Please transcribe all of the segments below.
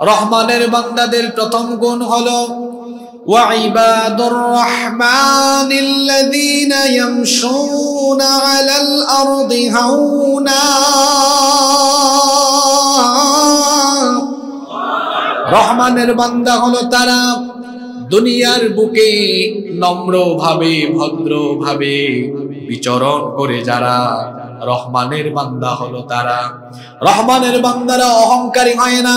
রহমানের বান্দাদের প্রথম গুণ হলো وعباد الرحمن الذين يمشون على الأرض هونا রহমানের বান্দা হলো তারা দুনিয়ার বুকে নম্রভাবে ভদ্রভাবে বিচরণ করে যারা রহমানের বান্দা হলো তারা রহমানের বান্দারা অহংকারী হয় না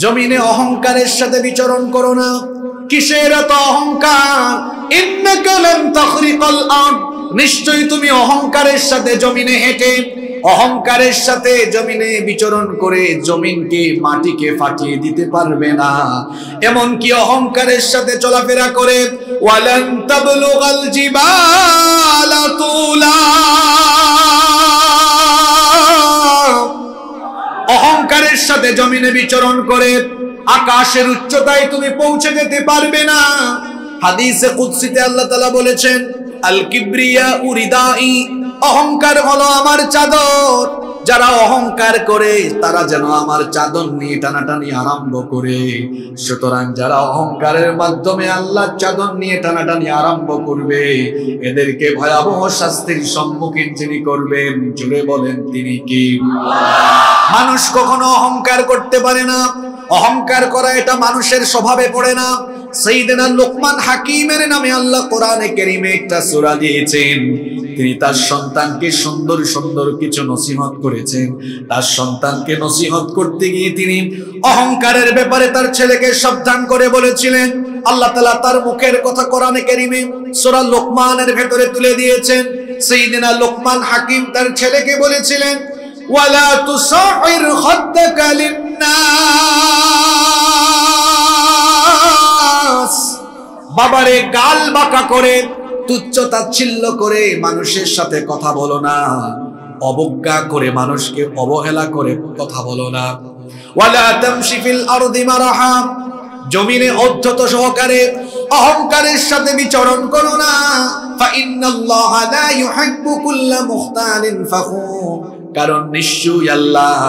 জমিনে অহংকারের সাথে বিচরণ করো না। কিসের এত অহংকার? নিশ্চয়ই তুমি অহংকারের সাথে জমিনে হেঁটে, অহংকারের সাথে জমিনে বিচরণ করে জমিনকে মাটিকে ফাটিয়ে দিতে পারবে না। এমন কি অহংকারের সাথে চলাফেরা করে, ওয়ালান তাবলুগাল জিবালা তুলা। অহংকারের সাথে জমিনে বিচরণ করে, আকাশের উচ্চতায় তুমি পৌঁছে যেতে পারবে না। হাদিসে কুদসিতে আল্লাহ তাআলা বলেছেন, আল কিবরিয়া উরিদাই, অহংকার হলো আমার চাদর। যারা অহংকার করে, তারা যেন আমার চাদর নিয়ে টানাটানি আরম্ভ করে। সুতরাং যারা অহংকারের মাধ্যমে আল্লাহ চাদর নিয়ে টানাটানি আরম্ভ করবে, এদেরকে ভয়াবহ শাস্তির সম্মুখীন যিনি করবেন, জুড়ে বলেন তিনি কি? মানুষ কখনো অহংকার করতে পারে না। অহংকার করা এটা মানুষের স্বভাবে পড়ে না। সেইদিনা লোকমান হাকিমের নামে আল্লাহ কোরআনে কেরিমে একটা সূরা দিয়েছেন। তিনি তার সন্তানকে সুন্দর সুন্দর কিছু নসিহত করেছেন। তার সন্তানকে নসিহত করতে গিয়ে তিনি অহংকারের ব্যাপারে তার ছেলেকে সাবধান করে বলেছিলেন। আল্লাহ তাআলা তার মুখের কথা কোরআনে কারীমে সূরা লোকমানের ভেতরে তুলে দিয়েছেন। সেইদিনা লোকমান হাকিম তার ছেলেকে বলেছিলেন ওয়ালা তুসাইর খাদ্দাকা লিন্নাস। বাবারে গাল বাঁকা করে তুচ্ছ তাচ্ছিল্য করে মানুষের সাথে কথা বলো না। অবজ্ঞা করে মানুষকে অবহেলা করে কথা বলো না। ওয়ালা তামশি ফিল আরদি মারাহা। জমিনে অধ্যত সহকারে, অহংকারের সাথে বিচরণ করো না। ফা ইন্নাল্লাহা লা ইউহিব্বু কুল্লা মুখতালিন ফাখুর। কারণ নিশ্চয়ই আল্লাহ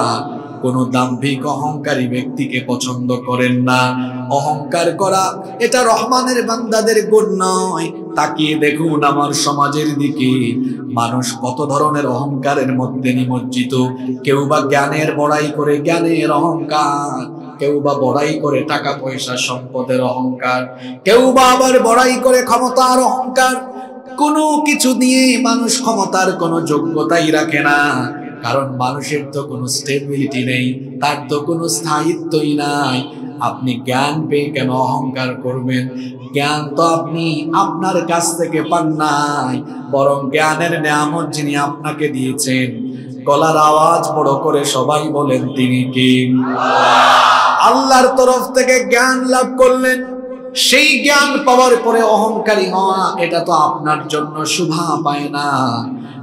কোন দাম্ভিক অহংকারী ব্যক্তিকে পছন্দ করেন না। অহংকার করা এটা রহমানের বান্দাদের গুণ নয়। তাকিয়ে দেখুন আমার সমাজের দিকে। মানুষ কত ধরনের অহংকারের মধ্যে নিমজ্জিত। কেউ বা জ্ঞানের বড়াই করে জ্ঞানের অহংকার। কেউ বা বড়াই করে টাকা পয়সা সম্পদের অহংকার। কেউ বা আবার বড়াই করে ক্ষমতার অহংকার। কোনো কিছু দিয়ে মানুষ ক্ষমতার কোনো যোগ্যতাই রাখে না। কারণ মানুষের তো কোনো স্টেবিলিটি নেই, তার তো কোনো স্থায়িত্বই নাই। আপনি জ্ঞান পেয়ে কেন অহংকার করবেন? জ্ঞান তো আপনি আপনার কাছ থেকে পান নাই, বরং জ্ঞানের নিয়ামত যিনি আপনাকে দিয়েছেন। গলার আওয়াজ বড় করে সবাই বলেন, তিনি কি? আল্লাহর তরফ থেকে জ্ঞান লাভ করলেন। সেই জ্ঞান পাওয়ার পরে অহংকারী হওয়া, এটা তো আপনার জন্য শুভা পায় না।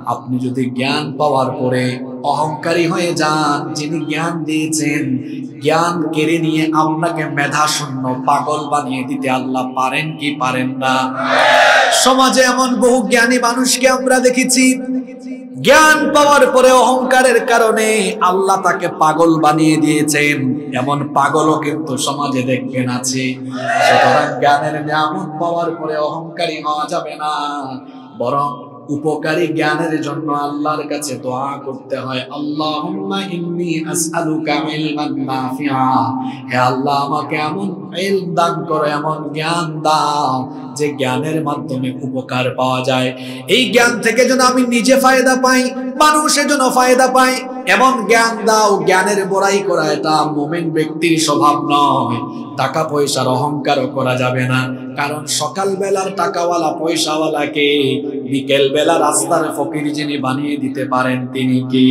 আপনি যদি জ্ঞান পাওয়ার পরে অহংকারী হয়ে যান, যিনি জ্ঞান দিয়েছেন, জ্ঞান কেড়ে নিয়ে আপনাকে মেধা শূন্য পাগল বানিয়ে দিতে আল্লাহ পারেন কি পারেন না? সমাজে এমন বহু জ্ঞানী মানুষকে আমরা দেখেছি। জ্ঞান পাওয়ার পরে অহংকারের কারণে আল্লাহ তাকে পাগল বানিয়ে দিয়েছেন। এমন পাগলও কিন্তু সমাজে দেখবেন আছে। জ্ঞানের নিয়ামত পাওয়ার পরে অহংকারী হওয়া যাবে না। বরং উপকারী জ্ঞানের জন্য আল্লাহর কাছে দোয়া করতে হয়। আল্লাহুম্মা ইন্নী আসআলুকা ইলমান নাফিআ। হে আল্লাহ, আমাকে এমন ইলম দান করো, এমন জ্ঞান দাও যে জ্ঞানের মাধ্যমে উপকার পাওয়া যায়। এই জ্ঞান থেকে যেন আমি নিজে ফায়দা পাই মানুষের জন্য ফায়দা পাই। এমন জ্ঞান দাও, জ্ঞানের বড়াই করা এটা মোমেন ব্যক্তির স্বভাব নয়। টাকা পয়সার অহংকারও করা যাবে না। কারণ সকাল বেলার টাকাওয়ালা, পয়সাওয়ালাকে বিকেল বেলা রাস্তার ফকির যিনি বানিয়ে দিতে পারেন, তিনি কি?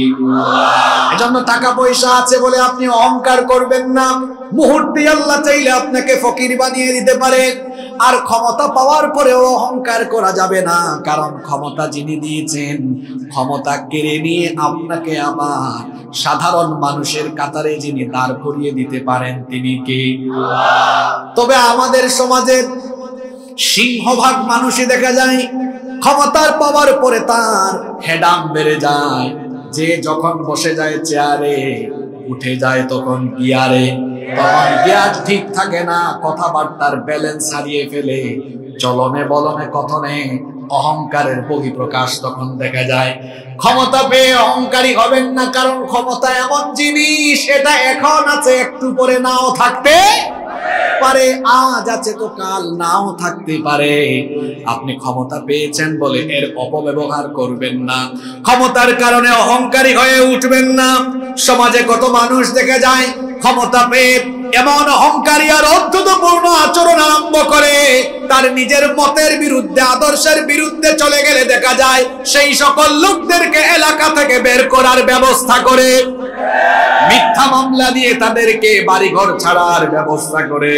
এজন্য টাকা পয়সা আছে বলে আপনি অহংকার করবেন না। মুহূর্তে আল্লাহ চাইলে আপনাকে ফকির বানিয়ে দিতে পারেন আর ক্ষমতা পাওয়ার পরেও অহংকার করা যাবে না। কারণ ক্ষমতা যিনি দিয়েছেন, ক্ষমতা কেড়ে নিয়ে আপনাকে আবার সাধারণ মানুষের কাতারে যিনি দাঁড় করিয়ে দিতে পারেন, তিনি কি? তবে আমাদের সমাজের সিংহভাগ মানুষই দেখা যায় ক্ষমতার পাওয়ার পরে তার হেডাম বেড়ে যায়। যে যখন বসে যায় চেয়ারে, উঠে যায় তখন গিয়ারে। তখন গিয়ার ঠিক থাকে না, কথাবার্তার ব্যালেন্স হারিয়ে ফেলে। চলনে বলনে কথনে অহংকারের বহি প্রকাশ তখন দেখা যায়। ক্ষমতা পেয়ে অহংকারী হবেন না, কারণ ক্ষমতা এমন জিনিস, এটা এখন আছে, একটু পরে নাও থাকতে পারে আজ আছে তো কাল, নাও থাকতে পারে। আপনি ক্ষমতা পেয়েছেন বলে এর অপব্যবহার করবেন না। ক্ষমতার কারণে অহংকারী হয়ে উঠবেন না। সমাজে কত মানুষ দেখে যায়, ক্ষমতা পেয়ে এমন অহংকারী আর অদ্ভুতপূর্ণ আচরণ আরম্ভ করে। তার নিজের মতের বিরুদ্ধে, আদর্শের বিরুদ্ধে চলে গেলে দেখা যায়, সেই সকল লোকদেরকে এলাকা থেকে বের করার ব্যবস্থা করে। মিথ্যা মামলা দিয়ে তাদেরকে বাড়িঘর ছাড়ার ব্যবস্থা করে।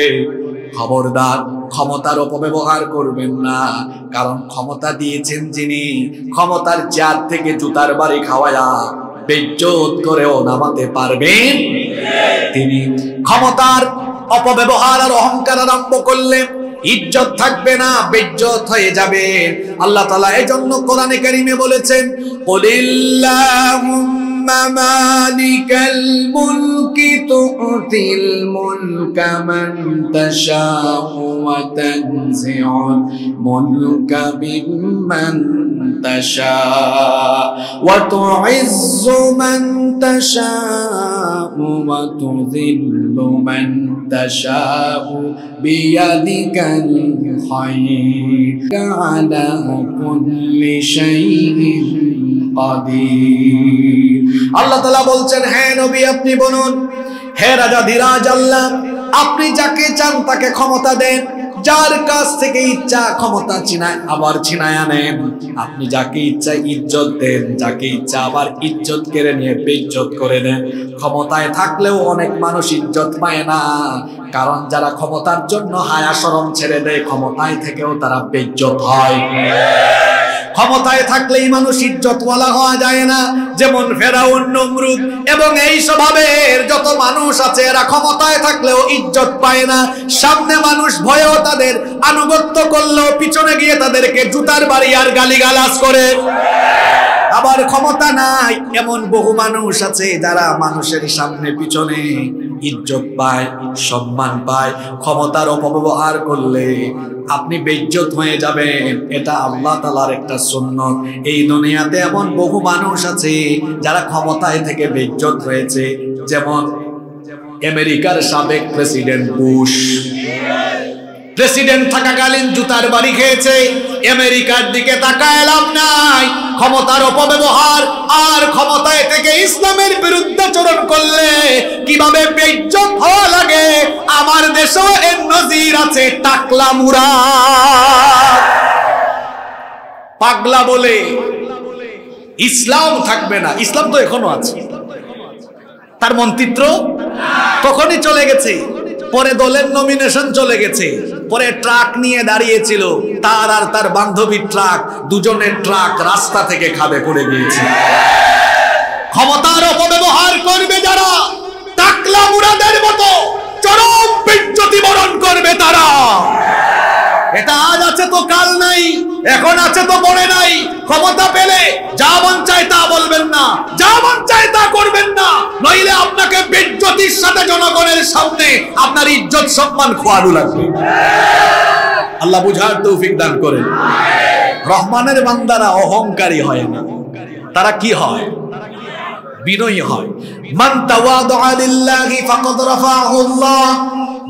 খবরদার ক্ষমতার অপব্যবহার করবেন না। কারণ ক্ষমতা দিয়েছেন যিনি, ক্ষমতার চেয়ার থেকে জুতার বাড়ি খাওয়ায়া বেজ্জত করেও নামাতে পারবেন। তিনি ক্ষমতার অপব্যবহার আর অহংকার আরম্ভ করলে ইজ্জত থাকবে না, বেজ্জত হয়ে যাবে। আল্লাহ তালা এই জন্য কোরআনে কারিমে বলেছেন قُلِ مالك الملك تؤتي الملك من تشاء وتنزع الملك ممن تشاء. وتعز من تشاء وتذل من تشاء بيدك الخير. على كل شيء قدير আল্লাহ তালা বলছেন হ্যাঁ নবী আপনি বলুন হে রাজা ধীরাজ আল্লাহ আপনি যাকে চান তাকে ক্ষমতা দেন যার কাছ থেকে ইচ্ছা ক্ষমতা চিনায় আবার ছিনায় আনেন আপনি যাকে ইচ্ছা ইজ্জত দেন যাকে ইচ্ছা আবার ইজ্জত কেড়ে নিয়ে বেইজ্জত করে দেন ক্ষমতায় থাকলেও অনেক মানুষ ইজ্জত পায় না কারণ যারা ক্ষমতার জন্য হায়া সরম ছেড়ে দেয় ক্ষমতায় থেকেও তারা বেইজ্জত হয় ক্ষমতায় থাকলেই মানুষ ইজ্জতওয়ালা হওয়া যায় না। যেমন ফেরাউন, নমরুদ এবং এই স্বভাবের যত মানুষ আছে, এরা ক্ষমতায় থাকলেও ইজ্জত পায় না। সামনে মানুষ ভয়েও তাদের আনুগত্য করলেও পিছনে গিয়ে তাদেরকে জুতার বাড়ি আর গালিগালাজ করে। আবার ক্ষমতা নাই। এমন বহু মানুষ আছে যারা মানুষের সামনে পিছনে ইজ্জত পায়, সম্মান পায়, ক্ষমতার অপব্যবহার করলে আপনি বেজ্জত হয়ে যাবেন। এটা আল্লাহ তালার একটা সুন্নত। এই দুনিয়াতে এমন বহু মানুষ আছে যারা ক্ষমতায় থেকে বেজ্জত হয়েছে। যেমন আমেরিকার সাবেক প্রেসিডেন্ট বুশ। প্রেসিডেন্ট থাকাকালীন জুতার বাড়ি খেয়েছে। আমেরিকার দিকে তাকায় নাই। ক্ষমতার অপব্যবহার আর ক্ষমতায় থেকে ইসলামের বিরুদ্ধাচরণ করলে কীভাবে বেজ্জত হওয়া লাগে? আমার দেশেও এর নজির আছে টাকলা মুরা পাগলা বলে। ইসলাম থাকবে না। ইসলাম তো এখনও আছে। তার মন্ত্রিত্ব তখনই চলে গেছে? পরে দলের নমিনেশন চলে গেছে। পরে ট্রাক নিয়ে দাঁড়িয়েছিল। তার আর তার বান্ধবীর ট্রাক, দুজনের ট্রাক রাস্তা থেকে খাবে করে গিয়েছে। ক্ষমতার অপব্যবহার করবে যারা, টাকলা মুরাদের মতো চরম বিচ্যুতি বরণ করবে তারা। এটা আজ আছে তো কাল নাই, এখন আছে তো পরে নাই। ক্ষমতা পেলে যা মন চায় তা বলবেন না, যা মন চায় তা করবেন না। নইলে আপনাকে বেজ্জতির সাথে জনগণের সামনে আপনার ইজ্জত সম্মান খোয়ানো লাগবে। আল্লাহ বুঝার তৌফিক দান করেন। রহমানের বান্দারা অহংকারী হয় না। তারা কি হয়? বিনয়ী হয়। মান তাওয়াদা লিল্লাহি ফাকাদ রাফাহু আল্লাহ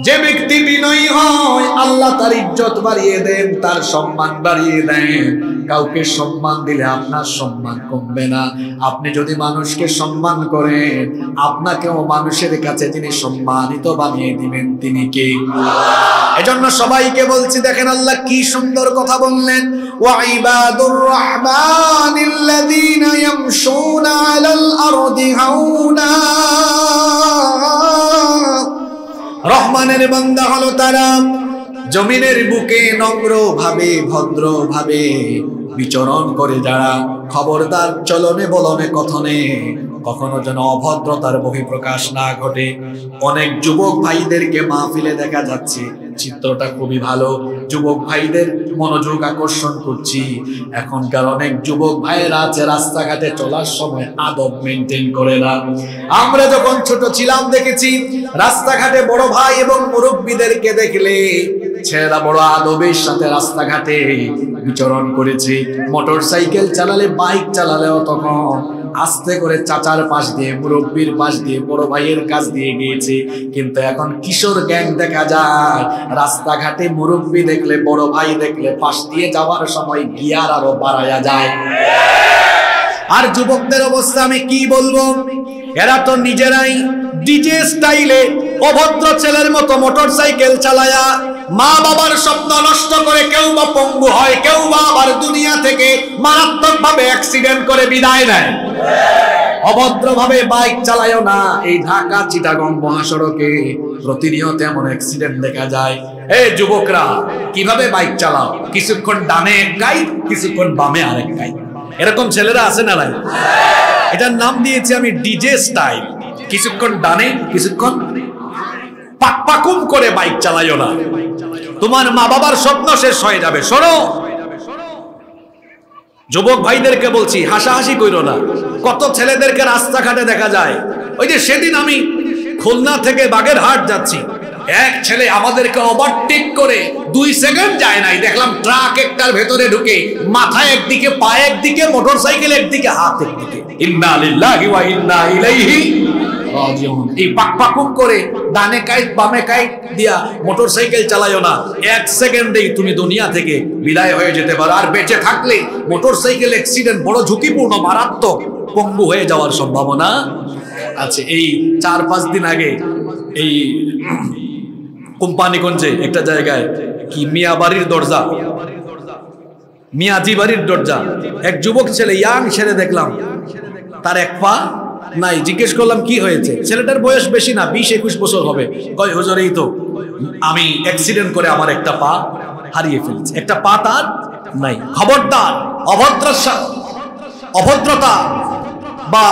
যে ব্যক্তি বিনয়ী হয়, আল্লাহ তার ইজ্জত বাড়িয়ে দেন, তার সম্মান বাড়িয়ে দেন। কাউকে সম্মান দিলে আপনার সম্মান কমবে না। আপনি যদি মানুষকে সম্মান করেন, আপনাকেও মানুষের কাছে তিনি সম্মানিত বানিয়ে দিবেন তিনি কে? এজন্য সবাইকে বলছি, দেখেন আল্লাহ কি সুন্দর কথা বললেন। ওয়াইবাদুর রাহমানিল্লাযীনা ইয়ামশুনা আলাল আরদি হাওনা রহমানের বান্দা হলো তারা। জমিনের বুকে নম্র ভাবে ভদ্র ভাবে বিচরণ করে যারা খবরদার চলনে বলনে কথনে, কখনো যেন অভদ্রতার বহিঃপ্রকাশ না ঘটে। অনেক যুবক ভাইদেরকে মাহফিলে দেখা যাচ্ছে। চিত্রটা খুবই ভালো। যুবক ভাইদের মনোযোগ আকর্ষণ করছি। এখনকার অনেক যুবক ভাইয়েরা আছে রাস্তাঘাটে চলার সময় আদব মেনটেন করে না। আমরা যখন ছোট ছিলাম দেখেছি, রাস্তাঘাটে বড় ভাই এবং মুরব্বীদেরকে দেখলে ছেলেরা বড় আদবের সাথে রাস্তাঘাটে বিচরণ করেছে। মোটর সাইকেল চালালে বাইক চালালেও তখন আস্তে করে চাচার পাশ দিয়ে, মুরব্বীর পাশ দিয়ে, বড় ভাইয়ের কাছ দিয়ে গিয়েছে। কিন্তু এখন কিশোর গ্যাং দেখা যায়। রাস্তাঘাটে মুরব্বী দেখলে, বড় ভাই দেখলে, পাশ দিয়ে যাওয়ার সময় গিয়ার আরও বাড়ায়া যায়। আর যুবকদের অবস্থা আমি কি বলব? এরা তো নিজেরাই ডিজে স্টাইলে অভদ্র ছেলের মতো মোটর সাইকেল চালায়া মা বাবার স্বপ্ন নষ্ট করে কেউ বা পঙ্গু হয়, কেউ বা আবার দুনিয়া থেকে মারাত্মক ভাবে অ্যাক্সিডেন্ট করে বিদায় নেয়। অভদ্রভাবে বাইক চালায়ও না। এই ঢাকা চিটাগং মহাসড়কে প্রতিনিয়ত এমন অ্যাক্সিডেন্ট দেখা যায়। এই যুবকরা, কীভাবে বাইক চালাও? কিছুক্ষণ ডানে এক গাই, কিছুক্ষণ বামে আরেক গাই। এরকম ছেলেরা আছে না নাই? এটার নাম দিয়েছি আমি ডিজে স্টাইল। কিছুক্ষণ ডানে, কিছুক্ষণ পাক পাকুম করে বাইক চালাইও না। তোমার মা বাবার স্বপ্ন শেষ হয়ে যাবে। শোনো যুবক ভাইদেরকে বলছি, হাসাহাসি কইরো না। কত ছেলেদেরকে রাস্তাঘাটে দেখা যায়। ওই যে সেদিন আমি খুলনা থেকে বাগেরহাট যাচ্ছি। এক ছেলে আমাদেরকে ওভারটেক করে দুই সেকেন্ড যায় নাই। দেখলাম ট্রাক একটার ভেতরে ঢুকে মাথা একদিকে পা একদিকে মোটর সাইকেল একদিকে, হাত একদিকে। এই করে বামে দিয়া মোটর সাইকেল চালাইও না। এক সেকেন্ডেই তুমি দুনিয়া থেকে হয়ে যেতে পারো। আর বেঁচে থাকলে মোটর সাইকেল বড় ঝুঁকিপূর্ণ, মারাত্মক, পঙ্গু হয়ে যাওয়ার সম্ভাবনা আছে। এই চার পাঁচ দিন আগে এই কোম্পানিগঞ্জে একটা জায়গায় কি মিয়া বাড়ির দরজা? মিয়াজি বাড়ির দরজা। এক যুবক ছেলে, ইয়াং ছেলে দেখলাম। তার এক পা নাই। জিজ্ঞেস করলাম, কি হয়েছে? ছেলেটার বয়স বেশি না, বিশ একুশ বছর হবে। কয়, হুজুর তো আমি অ্যাক্সিডেন্ট করে আমার একটা পা হারিয়ে ফেলেছি। একটা পা তার নাই। খবরদার অভদ্র অভদ্রতা বা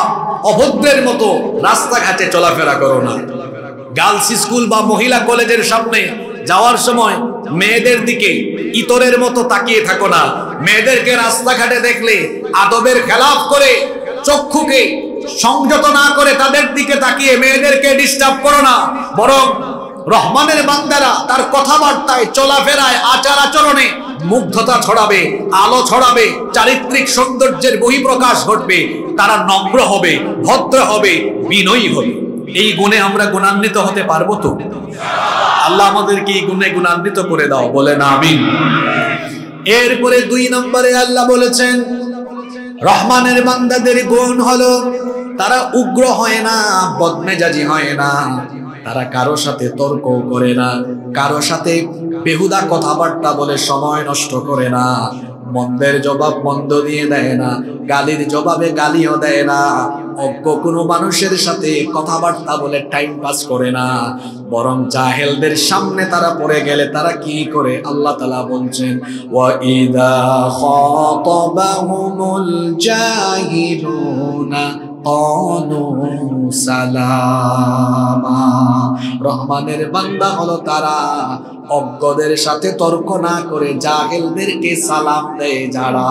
অভদ্রের মতো রাস্তাঘাটে চলাফেরা করো না। গার্লস স্কুল বা মহিলা কলেজের সামনে যাওয়ার সময় মেয়েদের দিকে ইতরের মতো তাকিয়ে থাকো না। মেয়েদেরকে রাস্তাঘাটে দেখলে আদবের খেলাফ করে, চক্ষুকে সংযত না করে তাদের দিকে তাকিয়ে মেয়েদেরকে ডিস্টার্ব করো না। বরং রহমানের বান্দারা তার কথাবার্তায় চলাফেরায়, আচার আচরণে মুগ্ধতা ছড়াবে, আলো ছড়াবে, চারিত্রিক সৌন্দর্যের বহিঃপ্রকাশ ঘটবে। তারা নম্র হবে, ভদ্র হবে, বিনয়ী হবে। এই গুণে আমরা গুণান্বিত হতে পারব তো? আল্লাহ আমাদেরকে এই গুণে গুণান্বিত করে দাও বলে না আমিন। এরপরে দুই নম্বরে আল্লাহ বলেছেন, রহমানের বান্দাদের গুণ হলো, তারা উগ্র হয় না, বদমেজাজি হয় না। তারা কারও সাথে তর্ক করে না, কারও সাথে বেহুদা কথাবার্তা বলে সময় নষ্ট করে না। মন্দের জবাব মন্দ দিয়ে দেয় না, গালির জবাবে গালিও দেয় না। অজ্ঞ কোনো মানুষের সাথে কথাবার্তা বলে টাইম পাস করে না। বরং জাহেলদের সামনে তারা পড়ে গেলে তারা কি করে? আল্লাহ তালা বলছেন ওয়াইদা খাতাবাহুমুল জাহিলুনা قالوا সালামা রহমানের বান্দা হলো তারা অজ্ঞদের সাথে তর্ক না করে জাহেলদেরকে সালাম দেয় যারা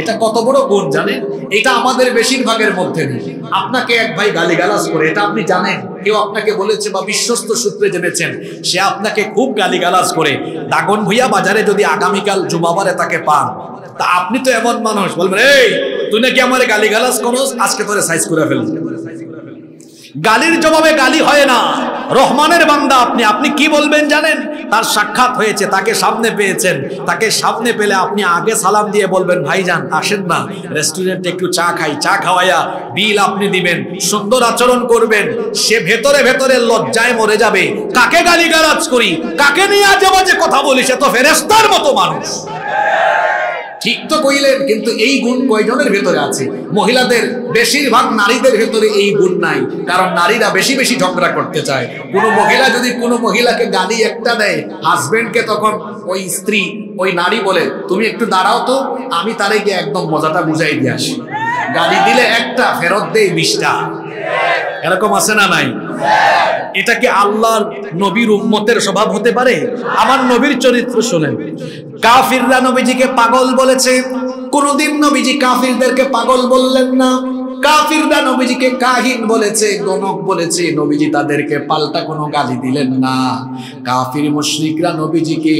এটা কত বড় গুণ জানেন এটা আমাদের বেশিরভাগের মধ্যে নেই আপনাকে এক ভাই গালিগালাজ করে এটা আপনি জানেন কেউ আপনাকে বলেছে বা বিশ্বস্ত সূত্রে জেনেছেন সে আপনাকে খুব গালিগালাজ করে দাগন ভুইয়া বাজারে যদি আগামীকাল জুমাবারে তাকে পান তা আপনি তো এমন মানুষ। বলবেন, এই, তুই নাকি আমার গালি গালিগালাজ করস? আজকে তোরে সাইজ করে ফেলবি। গালির জবাবে গালি হয় না। রহমানের বান্দা আপনি। আপনি কি বলবেন জানেন? তার সাক্ষাৎ হয়েছে, তাকে সামনে পেয়েছেন। তাকে সামনে পেলে আপনি আগে সালাম দিয়ে বলবেন, ভাইজান, আসেন না। রেস্টুরেন্টে একটু চা খাই, চা খাওয়াইয়া বিল আপনি দিবেন, সুন্দর আচরণ করবেন। সে ভেতরে ভেতরে লজ্জায় মরে যাবে। কাকে গালি গালাজ করি? কাকে নিয়ে আজে বাজে কথা বলি? সে তো ফেরেস্তার মতো মানুষ। ঠিক তো কইলেন, কিন্তু এই গুণ কয়জনের ভেতরে আছে? মহিলাদের, বেশিরভাগ নারীদের ভেতরে এই গুণ নাই, কারণ নারীরা বেশি বেশি ঝগড়া করতে চায়। কোনো মহিলা যদি কোনো মহিলাকে গালি একটা দেয় হাজবেন্ডকে তখন ওই স্ত্রী, ওই নারী বলে, তুমি একটু দাঁড়াও তো, আমি তারে গিয়ে একদম মজাটা বুঝাই দিয়ে আসি। গালি দিলে একটা, ফেরত দেয় বিশটা। এরকম আছে না নাই? এটা কি আল্লাহর নবীর উম্মতের স্বভাব হতে পারে? আমার নবীর চরিত্র শোনেন। কাফিররা নবীজিকে পাগল বলেছে। কোনদিন নবীজি কাফিরদেরকে পাগল বললেন না। কাফিররা নবীজিকে কাহিন বলেছে, গণক বলেছে, নবীজি তাদেরকে পাল্টা কোনো গালি দিলেন না। কাফির মুশরিকরা নবীজিকে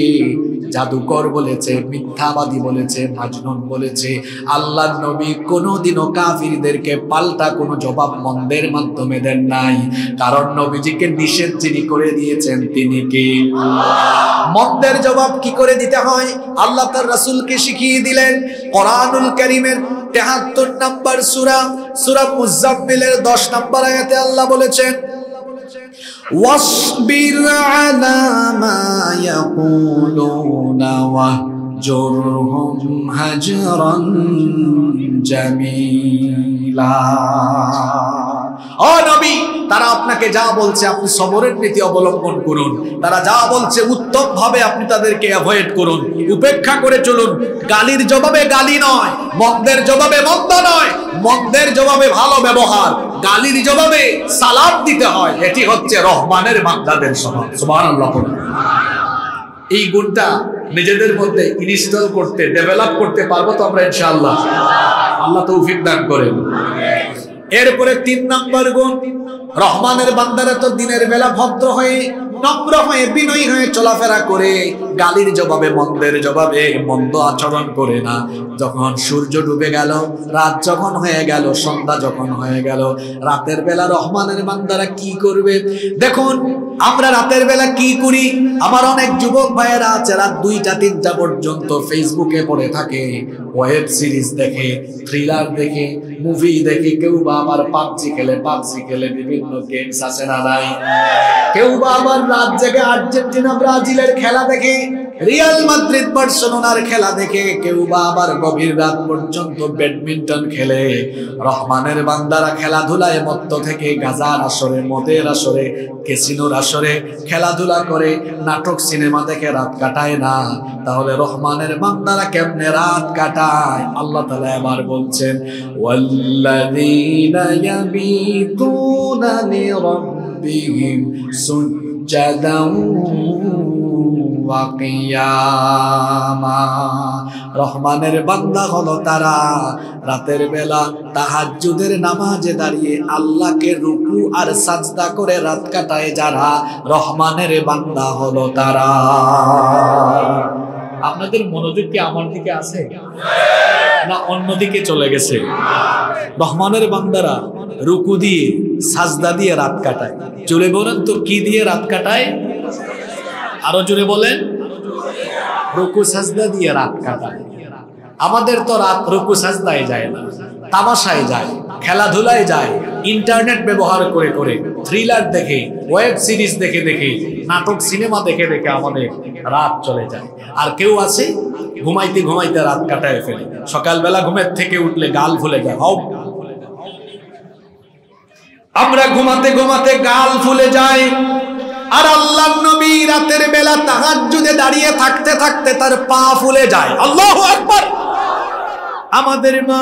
জাদুকর বলেছে, মিথ্যাবাদী বলেছে, মাজনুন বলেছে। আল্লাহ নবী কোনোদিনও কাফিরদেরকে পাল্টা কোনো জবাব মন্দের মাধ্যমে দেন নাই। কারণ নবীজিকে নিষেধ যিনি করে দিয়েছেন, তিনি কি? মন্দের জবাব কি করে দিতে হয়? আল্লাহ তার রাসূলকে শিখিয়ে দিলেন, কোরআনুল কারীমের 73 নম্বর সূরা সূরা মুজাম্মিলের 10 নম্বর আয়াতে আল্লাহ বলেছেন واصبر على ما يقولون واهجرهم هجرا جميلا ও নবী, তারা আপনাকে যা বলছে আপনি সবরের নীতি অবলম্বন করুন। তারা যা বলছে উত্তম ভাবে আপনি তাদেরকে অ্যাভয়েড করুন। উপেক্ষা করে চলুন। গালির জবাবে গালি নয় মন্দের জবাবে মন্দ নয় মন্দের জবাবে ভালো ব্যবহার। গালির জবাবে সালাদ দিতে হয়। এটি হচ্ছে রহমানের বান্দাদের স্বভাব সুবহানাল্লাহ এই গুণটা নিজেদের মধ্যে ইনস্টল করতে ডেভেলপ করতে পারব তো আমরা ইনশাআল্লাহ। আল্লাহ তৌফিক দান করেন। এরপরে তিন নাম্বার গুণ রহমানের বান্দারা তো দিনের বেলা ভদ্র হয়ে নম্র হয়ে বিনয়ী হয়ে চলাফেরা করে, গালির জবাবে, মন্দের জবাবে মন্দ আচরণ করে না। যখন সূর্য ডুবে গেল, রাত যখন হয়ে গেল, সন্ধ্যা যখন হয়ে গেল, রাতের বেলা রহমানের বান্দারা কি করবে? দেখুন, আমরা রাতের বেলা কি করি? আমার অনেক যুবক ভাইয়েরা আছে, রাত দুইটা, তিনটা পর্যন্ত ফেসবুকে পড়ে থাকে, ওয়েব সিরিজ দেখে, থ্রিলার দেখে, মুভি দেখে, কেউ বা আবার পাবজি খেলে পাবজি খেলে বিভিন্ন গেমস আছে না নাই? কেউ বা আবার রাত জেগে আর্জেন্টিনা, ব্রাজিলের খেলা দেখে, রিয়াল মাদ্রিদ, বার্সেলোনার খেলা দেখে কেউ বা আবার গভীর রাত পর্যন্ত ব্যাডমিন্টন খেলে। রহমানের বান্দারা খেলাধুলায় মত্ত থেকে গাজার আসরে, মদের আসরে কেসিনোর আসরে খেলাধুলা করে, নাটক সিনেমা দেখে রাত কাটায় না। তাহলে রহমানের বান্দারা কেমনে রাত কাটায়? আল্লাহ তালা এবার বলছেন, ওয়াল্লাযীনা ইয়াবিতুনা লিরাব্বিহিম সুজ্জাদাও কিয়ামা। রহমানের বান্দা হলো তারা। রাতের বেলা তাহাজ্জুদের নামাজে দাঁড়িয়ে আল্লাহকে রুকু আর সাজদা করে রাত কাটায় যারা রহমানের বান্দা হলো তারা। আপনাদের মনোযোগ কি আমার দিকে আছে? না অন্যদিকে চলে গেছে? রহমানের বান্দারা রুকু দিয়ে, সাজদা দিয়ে রাত কাটায়। জোরে বলেন তো, কি দিয়ে রাত কাটায়? আরও জোরে বলেন। রুকু, সাজদা দিয়ে রাত কাটায়। আমাদের তো রাত রুকু, সাজদায় যায় না, তামাশায় যায়, খেলাধুলায় যায়, ইন্টারনেট ব্যবহার করে করে থ্রিলার দেখে ওয়েব সিরিজ দেখে দেখে, নাটক সিনেমা দেখে দেখে আমাদের রাত চলে যায়। আর কেউ আছে? ঘুমাইতে ঘুমাইতে রাত কাটায় ফেলে। সকালবেলা ঘুমের থেকে উঠলে গাল ভুলে যায়। হও আমরা ঘুমাতে ঘুমাতে গাল ফুলে যাই। আর আল্লাহ নবী রাতের বেলা তাহার দাঁড়িয়ে থাকতে থাকতে তার পা ফুলে যায়। আল্লাহ আকবার। আমাদের মা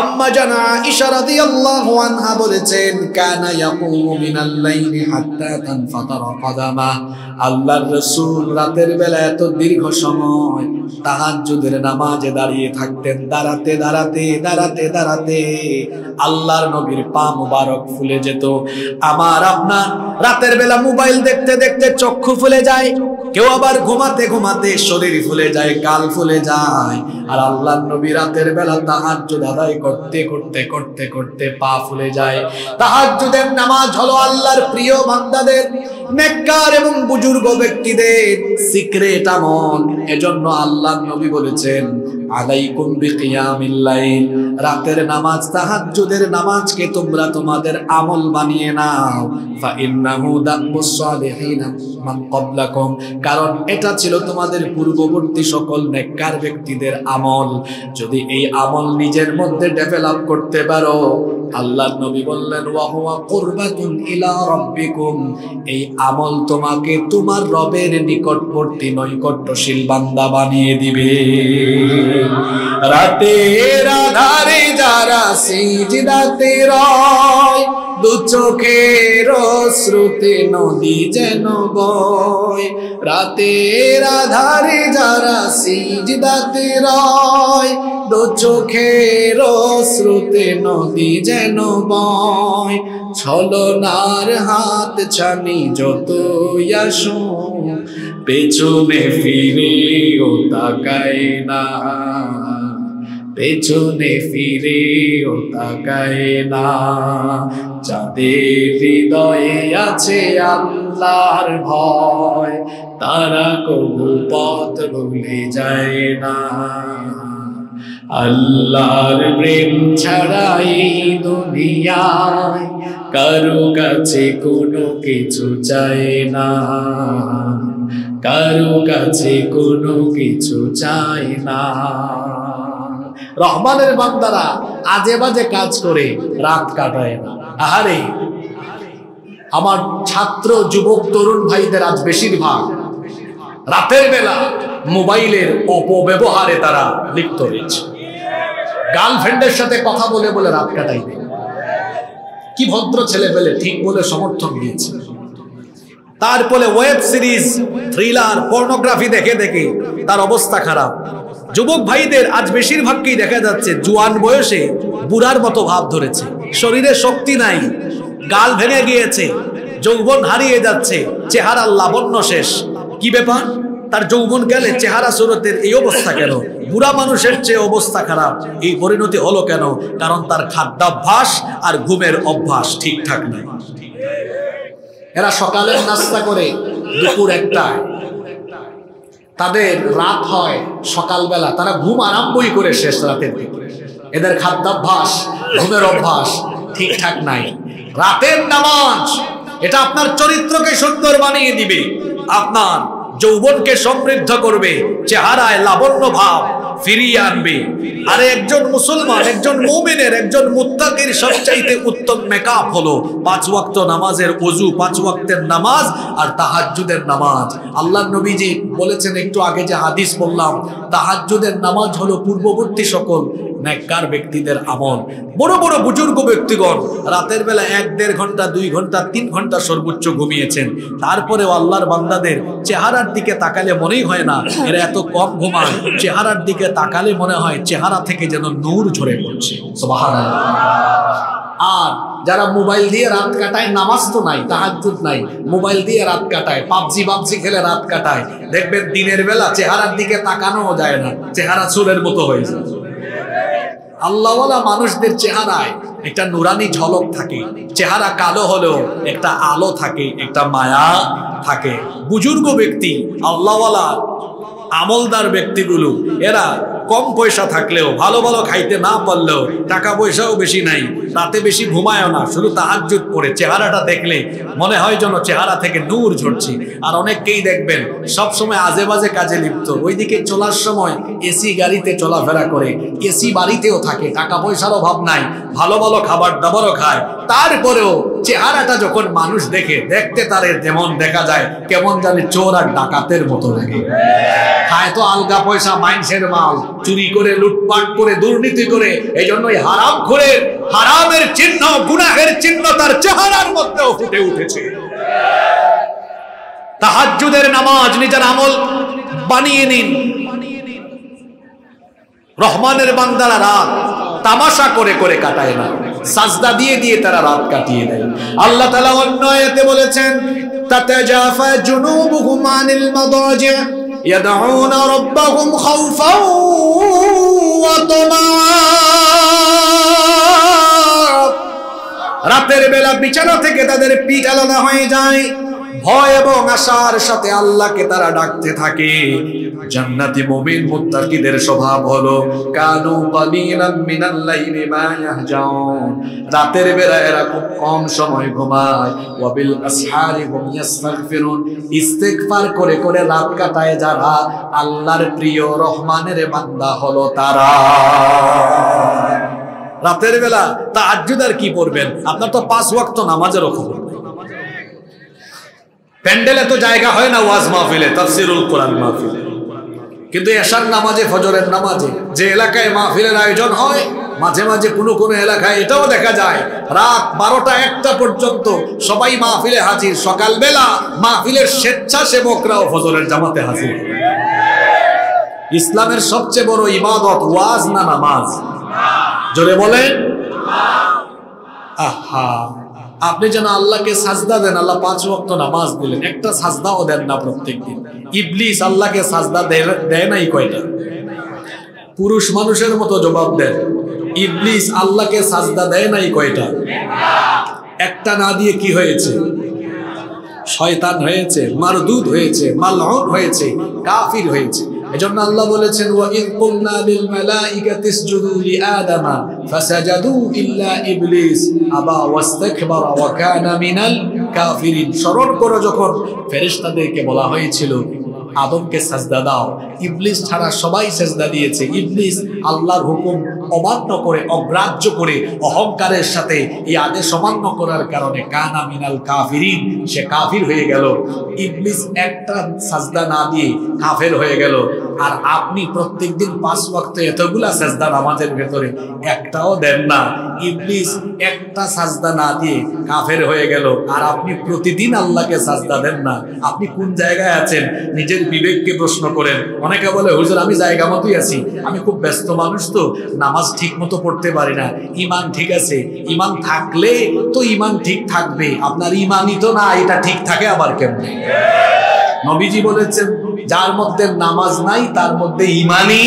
আম্মা জানা আয়েশা রাদিয়াল্লাহু আনহা বলেছেন, কানা ইয়াকুমু মিনাল লাইলি হাত্তা তানফাতারা কাদামা। আল্লাহর রাসূল রাতের বেলা এত দীর্ঘ সময় তাহাজ্জুদের নামাজে দাঁড়িয়ে থাকতেন, দাঁড়াতে দাঁড়াতে দাঁড়াতে দাঁড়াতে আল্লাহর নবীর পা মুবারক ফুলে যেত। আমার আপনার রাতের বেলা মোবাইল দেখতে দেখতে চক্ষু ফুলে যায়। কেউ আবার ঘুমাতে ঘুমাতে শরীর ফুলে যায়, গাল ফুলে যায়। আর আল্লাহ নবী রাতের বেলা তাহাজ্জুদ আদায় করতে করতে করতে করতে পা ফুলে যায়। তাহাজ্জুদের নামাজ হলো আল্লাহর প্রিয় বান্দাদের, নেককার এবং বুজুর্গ ব্যক্তিদের সিক্রেট আমল। এজন্য আল্লাহ নবী বলেছেন আলাইকুম রাতের নামাজ, তাহাজ্জুদের নামাজকে তোমরা তোমাদের আমল বানিয়ে নাও। মান ক্বাবলাকুম। কারণ এটা ছিল তোমাদের পূর্ববর্তী সকল নেককার ব্যক্তিদের আমল। যদি এই আমল নিজের মধ্যে ডেভেলপ করতে পারো আল্লাহ নবী বললেন, ওয়া হুয়া কুরবাতুন ইলা রাব্বিকুম। এই আমল তোমাকে তোমার রবের নিকটবর্তী নৈকট্যশীল বান্দা বানিয়ে দিবে। রাতের আধারে যারা সিজদাতে রয়, দু চোখের শ্রুতে নদী যেন বয়। রাতের আধারে যারা সিজদাতে রয়, দু চোখের শ্রুতে নদী যেন বয়। ছলনার হাত ছানি যত আসো, পেছনে ফিরে ও তাকায় না। পেছনে ফিরে ও তাকায় না। যাদের হৃদয়ে আছে আল্লাহর ভয়, তারা কবু পথ ভুলে যায় না। আল্লাহর প্রেম ছাড়াই দুনিয়ায় কারও কাছে কোনো কিছু চায় না। কারও কাছে কোনো কিছু চায় না। রহমানের বান্দারা, আজে বাজে কাজ করে রাত কাটায় না। আহারে, আমার ছাত্র, যুবক, তরুণ ভাইদের আজ বেশিরভাগ রাতের বেলা মোবাইলের অপব্যবহারে তারা লিপ্ত রয়েছে। গার্লফ্রেন্ডের সাথে কথা বলে বলে রাত কাটাইবে। কি ভদ্র ছেলে পেলে ঠিক বলে সমর্থন দিয়েছে। তারপরে ওয়েব সিরিজ, থ্রিলার, পর্নোগ্রাফি দেখে দেখে তার অবস্থা খারাপ। যুবক ভাইদের আজ বেশিরভাগকেই দেখা যাচ্ছে জুয়ান বয়সে বুড়ার মতো ভাব ধরেছে। শরীরে শক্তি নাই, গাল ভেঙে গিয়েছে, যৌবন হারিয়ে যাচ্ছে চেহারা লাবণ্য শেষ। কি ব্যাপার? তার যৌবন গেলে চেহারা সুরতের এই অবস্থা কেন? বুড়া মানুষের চেয়ে অবস্থা খারাপ। এই পরিণতি হলো কেন? কারণ তার খাদ্যাভ্যাস আর ঘুমের অভ্যাস ঠিকঠাক নাই। এরা সকালের নাস্তা করে, দুপুর একটায়। তাদের রাত হয় সকালবেলা। তারা ঘুম আরম্ভই করে শেষ রাতের দিকে। এদের খাদ্যাভ্যাস, ঘুমের অভ্যাস ঠিকঠাক নাই। রাতের নামাজ, এটা আপনার চরিত্রকে সুন্দর বানিয়ে দিবে। আপনার যৌবনকে সমৃদ্ধ করবে, চেহারায় লাবণ্য ভাব ফিরিয়ে আনবে। আর একজন মুসলমান, একজন মুমিনের, একজন মুত্তাকির সবচাইতে উত্তম মেকআপ হলো পাঁচ ওয়াক্ত নামাজের অজু পাঁচ ওয়াক্তের নামাজ আর তাহাজ্জুদের নামাজ। আল্লাহ নবীজি বলেছেন, একটু আগে যে হাদিস বললাম, তাহাজ্জুদের নামাজ হলো পূর্ববর্তী সকল নেককার ব্যক্তিদের আমল। বড় বড় বুজুর্গ ব্যক্তিগণ রাতের বেলা এক, দেড় ঘণ্টা, দুই ঘণ্টা, তিন ঘণ্টা সর্বোচ্চ ঘুমিয়েছেন। তারপরেও আল্লাহর বান্দাদের চেহারার দিকে তাকালে মনেই হয় না, এরা এত কম ঘুমায় চেহারার দিকে তাকালে মনে হয় চেহারা থেকে যেন নূর ঝরে পড়ছে। আর যারা মোবাইল দিয়ে রাত কাটায়, নামাজ তো নাই, তাহাজ্জুদ নাই, মোবাইল দিয়ে রাত কাটায়, পাবজি পাবজি খেলে রাত কাটায়। দেখবেন দিনের বেলা চেহারার দিকে তাকানো যায় না, চেহারা চুলের মতো হয়ে যায়। আল্লাহওয়ালা মানুষদের চেহারায় একটা নুরানি ঝলক থাকে। চেহারা কালো হলেও একটা আলো থাকে, একটা মায়া থাকে। বুজুর্গ ব্যক্তি আল্লাহওয়ালা আমলদার ব্যক্তিগুলো, এরা কম পয়সা থাকলেও, ভালো ভালো খাইতে না পারলেও, টাকা পয়সাও বেশি নাই তাতে বেশি ঘুমায়ও না, শুধু তাহাজ্জুদ পরে চেহারাটা দেখলে মনে হয় যেন চেহারা থেকে নূর ঝরছে। আর অনেককেই দেখবেন সব সময় আজে বাজে কাজে লিপ্ত। ওইদিকে চলার সময় এসি গাড়িতে চলাফেরা করে এসি বাড়িতেও থাকে, টাকা পয়সার অভাব নাই, ভালো ভালো খাবার দাবারও খায়, তারপরেও চেহারাটা যখন মানুষ দেখে, দেখতে তারে যেমন দেখা যায়, কেমন জানি চোর আর ডাকাতের মতো লাগে। খায় তো আলগা পয়সা মাইন্সের মাল, চুরি করে, লুটপাট করে, দুর্নীতি করে এই জন্যই হারাম করে হারামের চিহ্ন, গুনাহের চিহ্ন তার চেহারার মধ্যেও ফুটে উঠেছে। তাহাজ্জুদের নামাজ নিজের আমল বানিয়ে নিন। রহমানের বান্দারা রাত তামাশা করে করে কাটায় না। সাজদা দিয়ে দিয়ে তারা রাত কাটিয়ে দেয় আল্লাহ তাআলা অন্য আয়াতে বলেছেন তাতাজাফা জুনুবুহুম আনিল মাদাজি' يدعون ربهم خوفا وطمعا রাতের বেলা বিছানা থেকে তাদের পিঠ আলাদা হয়ে যায় ভয় এবং আশার সাথে আল্লাহকে তারা ডাকতে থাকে। জান্নাতি মুমিন মুত্তাকিদের স্বভাব হলো, কানু কালিলাম মিনাল লাইলি মা ইয়াহজাউন। রাতের বেলা এরা খুব কম সময় ঘুমায়। ওয়াবিল আসহারি হুম ইস্তাগফিরুন ইস্তিগফার করে করে রাত কাটায় যারা আল্লাহর প্রিয় রহমানের বান্দা হলো তারা। রাতের বেলা তা আর কি পড়বেন? আপনার তো পাঁচ ওয়াক্ত নামাজেরও খবর। প্যান্ডেলে তো জায়গা হয় না ওয়াজ মাহফিলে, তাফসিরুল কোরআন মাহফিলে। কিন্তু এশার নামাজে, ফজরের নামাজে যে এলাকায় মাহফিলের আয়োজন হয়, মাঝে মাঝে কোনো কোনো এলাকায় এটাও দেখা যায়, রাত বারোটা একটা পর্যন্ত সবাই মাহফিলে হাজির। সকালবেলা মাহফিলের স্বেচ্ছাসেবকরাও ফজরের জামাতে হাজির। ইসলামের সবচেয়ে বড় ইবাদত ওয়াজ না নামাজ? জোরে বলেন? আহা। আপনি যেন আল্লাহকে সাজদা দেন, আল্লাহ পাঁচ ওয়াক্ত নামাজ দিলেন। একটা সাজদাও দেন না প্রত্যেকদিন। ইবলিস আল্লাহকে সাজদা দেয় নাই কয়টা? পুরুষ মানুষের মতো জবাব দেন। ইবলিস আল্লাহকে সাজদা দেয় নাই কয়টা? একটা না দিয়ে কি হয়েছে? শয়তান হয়েছে, মারদুদ হয়েছে মালউন হয়েছে, কাফির হয়েছে। এজন্য আল্লাহ বলেছেন ওয়া ইদ কুলনা লিল মালাইকাতি ইসজুদু লি ফাসাজাদু ইল্লা ইবলিস, আবা ওয়াস্তাকবারা ওয়া কানা মিনাল কাফিরিন। স্মরণ করো যখন ফেরেশতাদেরকে বলা হয়েছিল আদমকে সাজদা দাও। ইবলিস ছাড়া সবাই সাজদা দিয়েছে। ইবলিস আল্লাহর হুকুম অমান্য করে, অগ্রাহ্য করে, অহংকারের সাথে এই আদেশ অমান্য করার কারণে কানা মিনাল কাফিরিন, সে কাফির হয়ে গেল। ইবলিস একটা সাজদা না দিয়ে কাফের হয়ে গেল। আর আপনি প্রত্যেকদিন পাঁচ ওয়াক্ত এতগুলা সাজদা নামাজের ভেতরে একটাও দেন না। ইবলিস একটা সাজদা না দিয়ে কাফের হয়ে গেল। আর আপনি প্রতিদিন আল্লাহকে সাজদা দেন না। আপনি কোন জায়গায় আছেন? নিজের বিবেককে প্রশ্ন করেন। অনেকে বলে, হুজুর, আমি জায়গা মতোই আছি। আমি খুব ব্যস্ত মানুষ তো। নামাজ ঠিক মতো পড়তে পারি না। ইমান ঠিক আছে। ইমান থাকলে তো ইমান ঠিক থাকবে। আপনার ইমানই তো না, এটা ঠিক থাকে আবার কেমনে? নবীজি বলেছেন, যার মধ্যে নামাজ নাই, তার মধ্যে ইমানই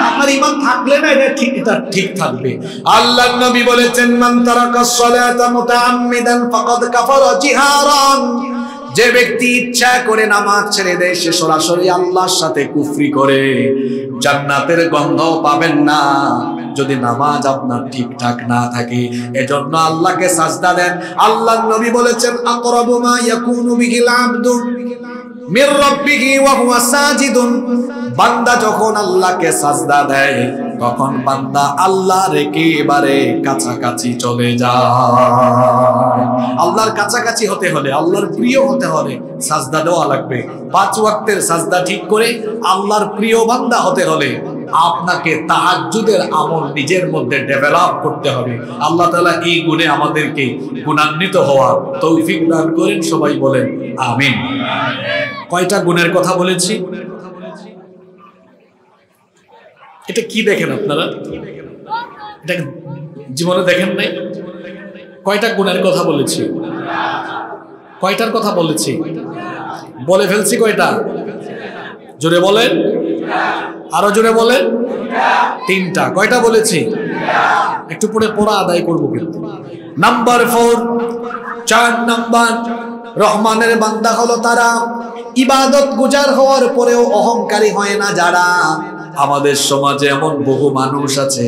আপনার ইমান থাকলে না, এটা ঠিক এটা ঠিক থাকবে। আল্লাহ নবী বলেছেন, মান তারাকা সালাতা মুতাআম্মিদান, ফাকাদ কাফারা জিহারান। যে ব্যক্তি ইচ্ছা করে নামাজ ছেড়ে দেয়, সে সরাসরি আল্লাহর সাথে কুফরি করে। জান্নাতের গন্ধ পাবেন না। যদি নামাজ আপনার ঠিকঠাক না থাকে, এজন্য আল্লাহকে সাজদা দেন। আল্লাহ নবী বলেছেন, আকরাবু মা ইয়াকুনু বিহিল আবদু। মির রাব্বিহি ওয়া হুয়া সাজিদুন। বান্দা যখন আল্লাহকে সাজদা দেয়, তখন বান্দা আল্লাহর একেবারে কাছাকাছি চলে যায়। আল্লাহর কাছাকাছি হতে হলে, আল্লাহর প্রিয় হতে হলে সাজদা দেওয়া লাগবে। পাঁচ ওয়াক্তের সাজদা ঠিক করে আল্লাহর প্রিয় বান্দা হতে হলে আপনাকে তাহাজ্জুদের আমল নিজের মধ্যে ডেভেলপ করতে হবে। আল্লাহ তাআলা এই গুণে আমাদেরকে গুণান্বিত হওয়ার তৌফিক দান করেন, সবাই বলেন, আমিন। কয়টা গুণের কথা বলেছি? এটা কি দেখেন আপনারা? এটা জীবনে দেখেন নাই? কয়টা গুণের কথা বলেছি? কয়টার কথা বলেছি? বলে ফেলছি কয়টা? জোরে বলেন। আরও জোরে বলেন। তিনটা। কয়টা বলেছি? একটু পরে পড়া আদায় করব কিন্তু। নাম্বার ফোর চার নাম্বার রহমানের বান্দা হলো তারা। ইবাদত গুজার হওয়ার পরেও অহংকারী হয় না যারা। আমাদের সমাজে এমন বহু মানুষ আছে,